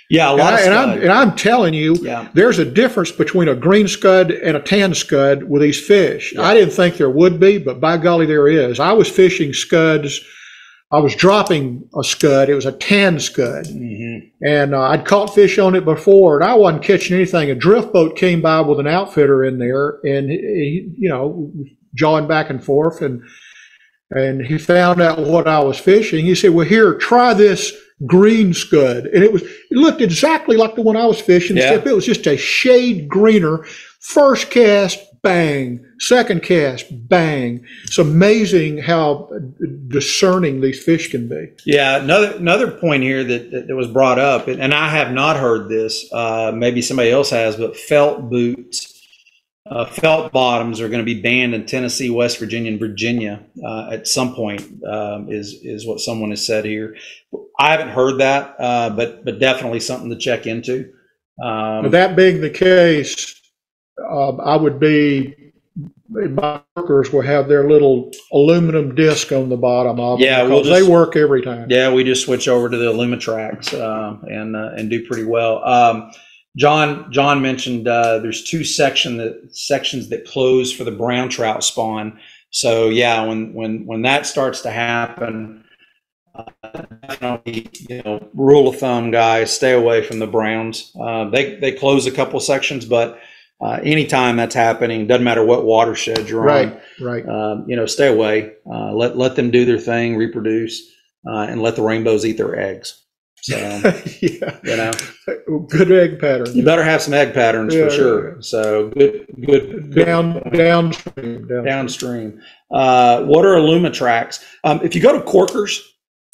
yeah, a
And, I, I'm and I'm telling you,
Yeah,
there's a difference between a green scud and a tan scud with these fish.
Yeah.
I didn't think there would be, but by golly, there is. I was fishing scuds. I was dropping a scud. It was a tan scud,
hmm
and uh, I'd caught fish on it before, and I wasn't catching anything. A drift boat came by with an outfitter in there, and he, he, you know, jawing back and forth, and and he found out what I was fishing. He said, "Well, here, try this green scud, and it was it looked exactly like the one I was fishing,
Yeah.
except it was just a shade greener. First cast, bang. Second cast, bang. It's amazing how discerning these fish can be.
Yeah, another another point here that, that, was brought up, and, and I have not heard this. Uh, maybe somebody else has, but felt boots, uh, felt bottoms are going to be banned in Tennessee, West Virginia, and Virginia uh, at some point. Um, is is what someone has said here. I haven't heard that, uh, but but definitely something to check into. Um,
that being the case, uh, I would be. My Korkers will have their little aluminum disc on the bottom of them
Yeah, we'll
because they work every time.
Yeah, we just switch over to the Lumitrax um, and uh, and do pretty well. Um, John John mentioned uh, there's two section that sections that close for the brown trout spawn. So yeah, when when when that starts to happen, uh, you know rule of thumb, guys, stay away from the browns. Uh, they they close a couple sections, but uh, anytime that's happening, doesn't matter what watershed you're on
Right, right.
um, you know, stay away. Uh, let let them do their thing, reproduce, uh, and let the rainbows eat their eggs. So
yeah,
you know,
good egg pattern.
you better have some egg patterns
Yeah,
for sure. So good, good, good
Down, downstream, down.
downstream. Uh, what are Alumatrax? Um, if you go to Korkers,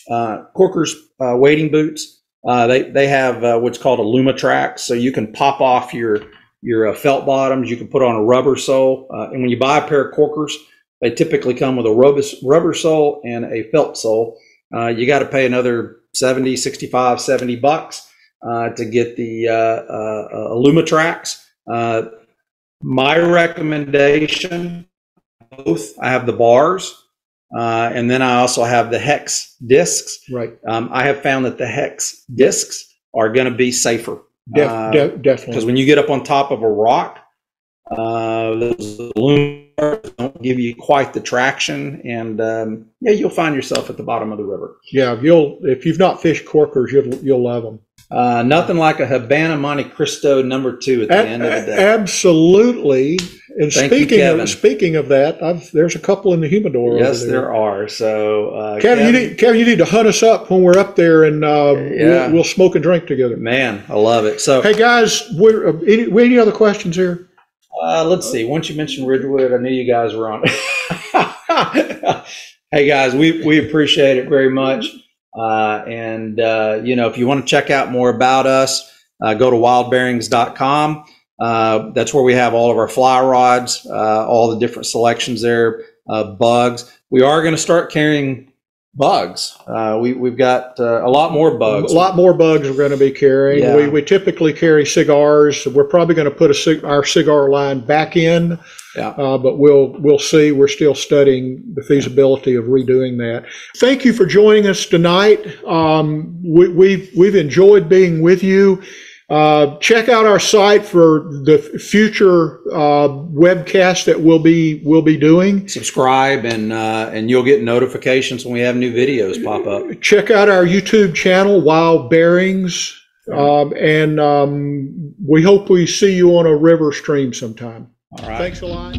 uh, Korkers uh, wading boots, uh, they they have uh, what's called a Lumatrax, so you can pop off your your uh, felt bottoms. You can put on a rubber sole, uh, and when you buy a pair of Korkers, they typically come with a rubber rubber sole and a felt sole. Uh, you got to pay another 70, 65, 70 bucks uh, to get the uh, uh, Uh, my recommendation both. I have the bars, uh, and then I also have the hex discs.
Right,
Um, I have found that the hex discs are going to be safer
Def,
Uh,
de-
because when you get up on top of a rock, uh, those bars don't give you quite the traction, and um, yeah, you'll find yourself at the bottom of the river.
Yeah, you'll if you've not fished Korkers, you'll you'll love them.
Uh, nothing like a Habana Montecristo number two at the end of the day.
Absolutely. And
Thank you,
speaking
Kevin.
of speaking of that, I've, there's a couple in the humidor.
Yes,
there.
there are. So, uh,
Kevin, you need Kevin, you need to hunt us up when we're up there, and uh,
Yeah.
we'll, we'll smoke and drink together.
man, I love it. So,
Hey guys, we're, uh, any, any other questions here?
Uh, let's see. Once you mentioned Ridgewood, I knew you guys were on. hey guys, we we appreciate it very much. Uh, and uh, you know, if you want to check out more about us, uh, go to wildbearings.com. Uh, that's where we have all of our fly rods, uh, all the different selections there, uh, bugs. We are going to start carrying bugs. Uh, we we've got uh, a lot more bugs.
A lot more bugs we're going to be carrying.
Yeah.
We, we typically carry cigars. We're probably going to put a cig- our cigar line back in,
Yeah.
uh, but we'll we'll see. We're still studying the feasibility of redoing that. Thank you for joining us tonight. Um, we, we've we've enjoyed being with you. Uh, check out our site for the future uh, webcast that we'll be we'll be doing.
Subscribe and uh, and you'll get notifications when we have new videos pop up.
check out our YouTube channel, Wild Bearings, um, and um, we hope we see you on a river stream sometime.
All right.
Thanks a lot.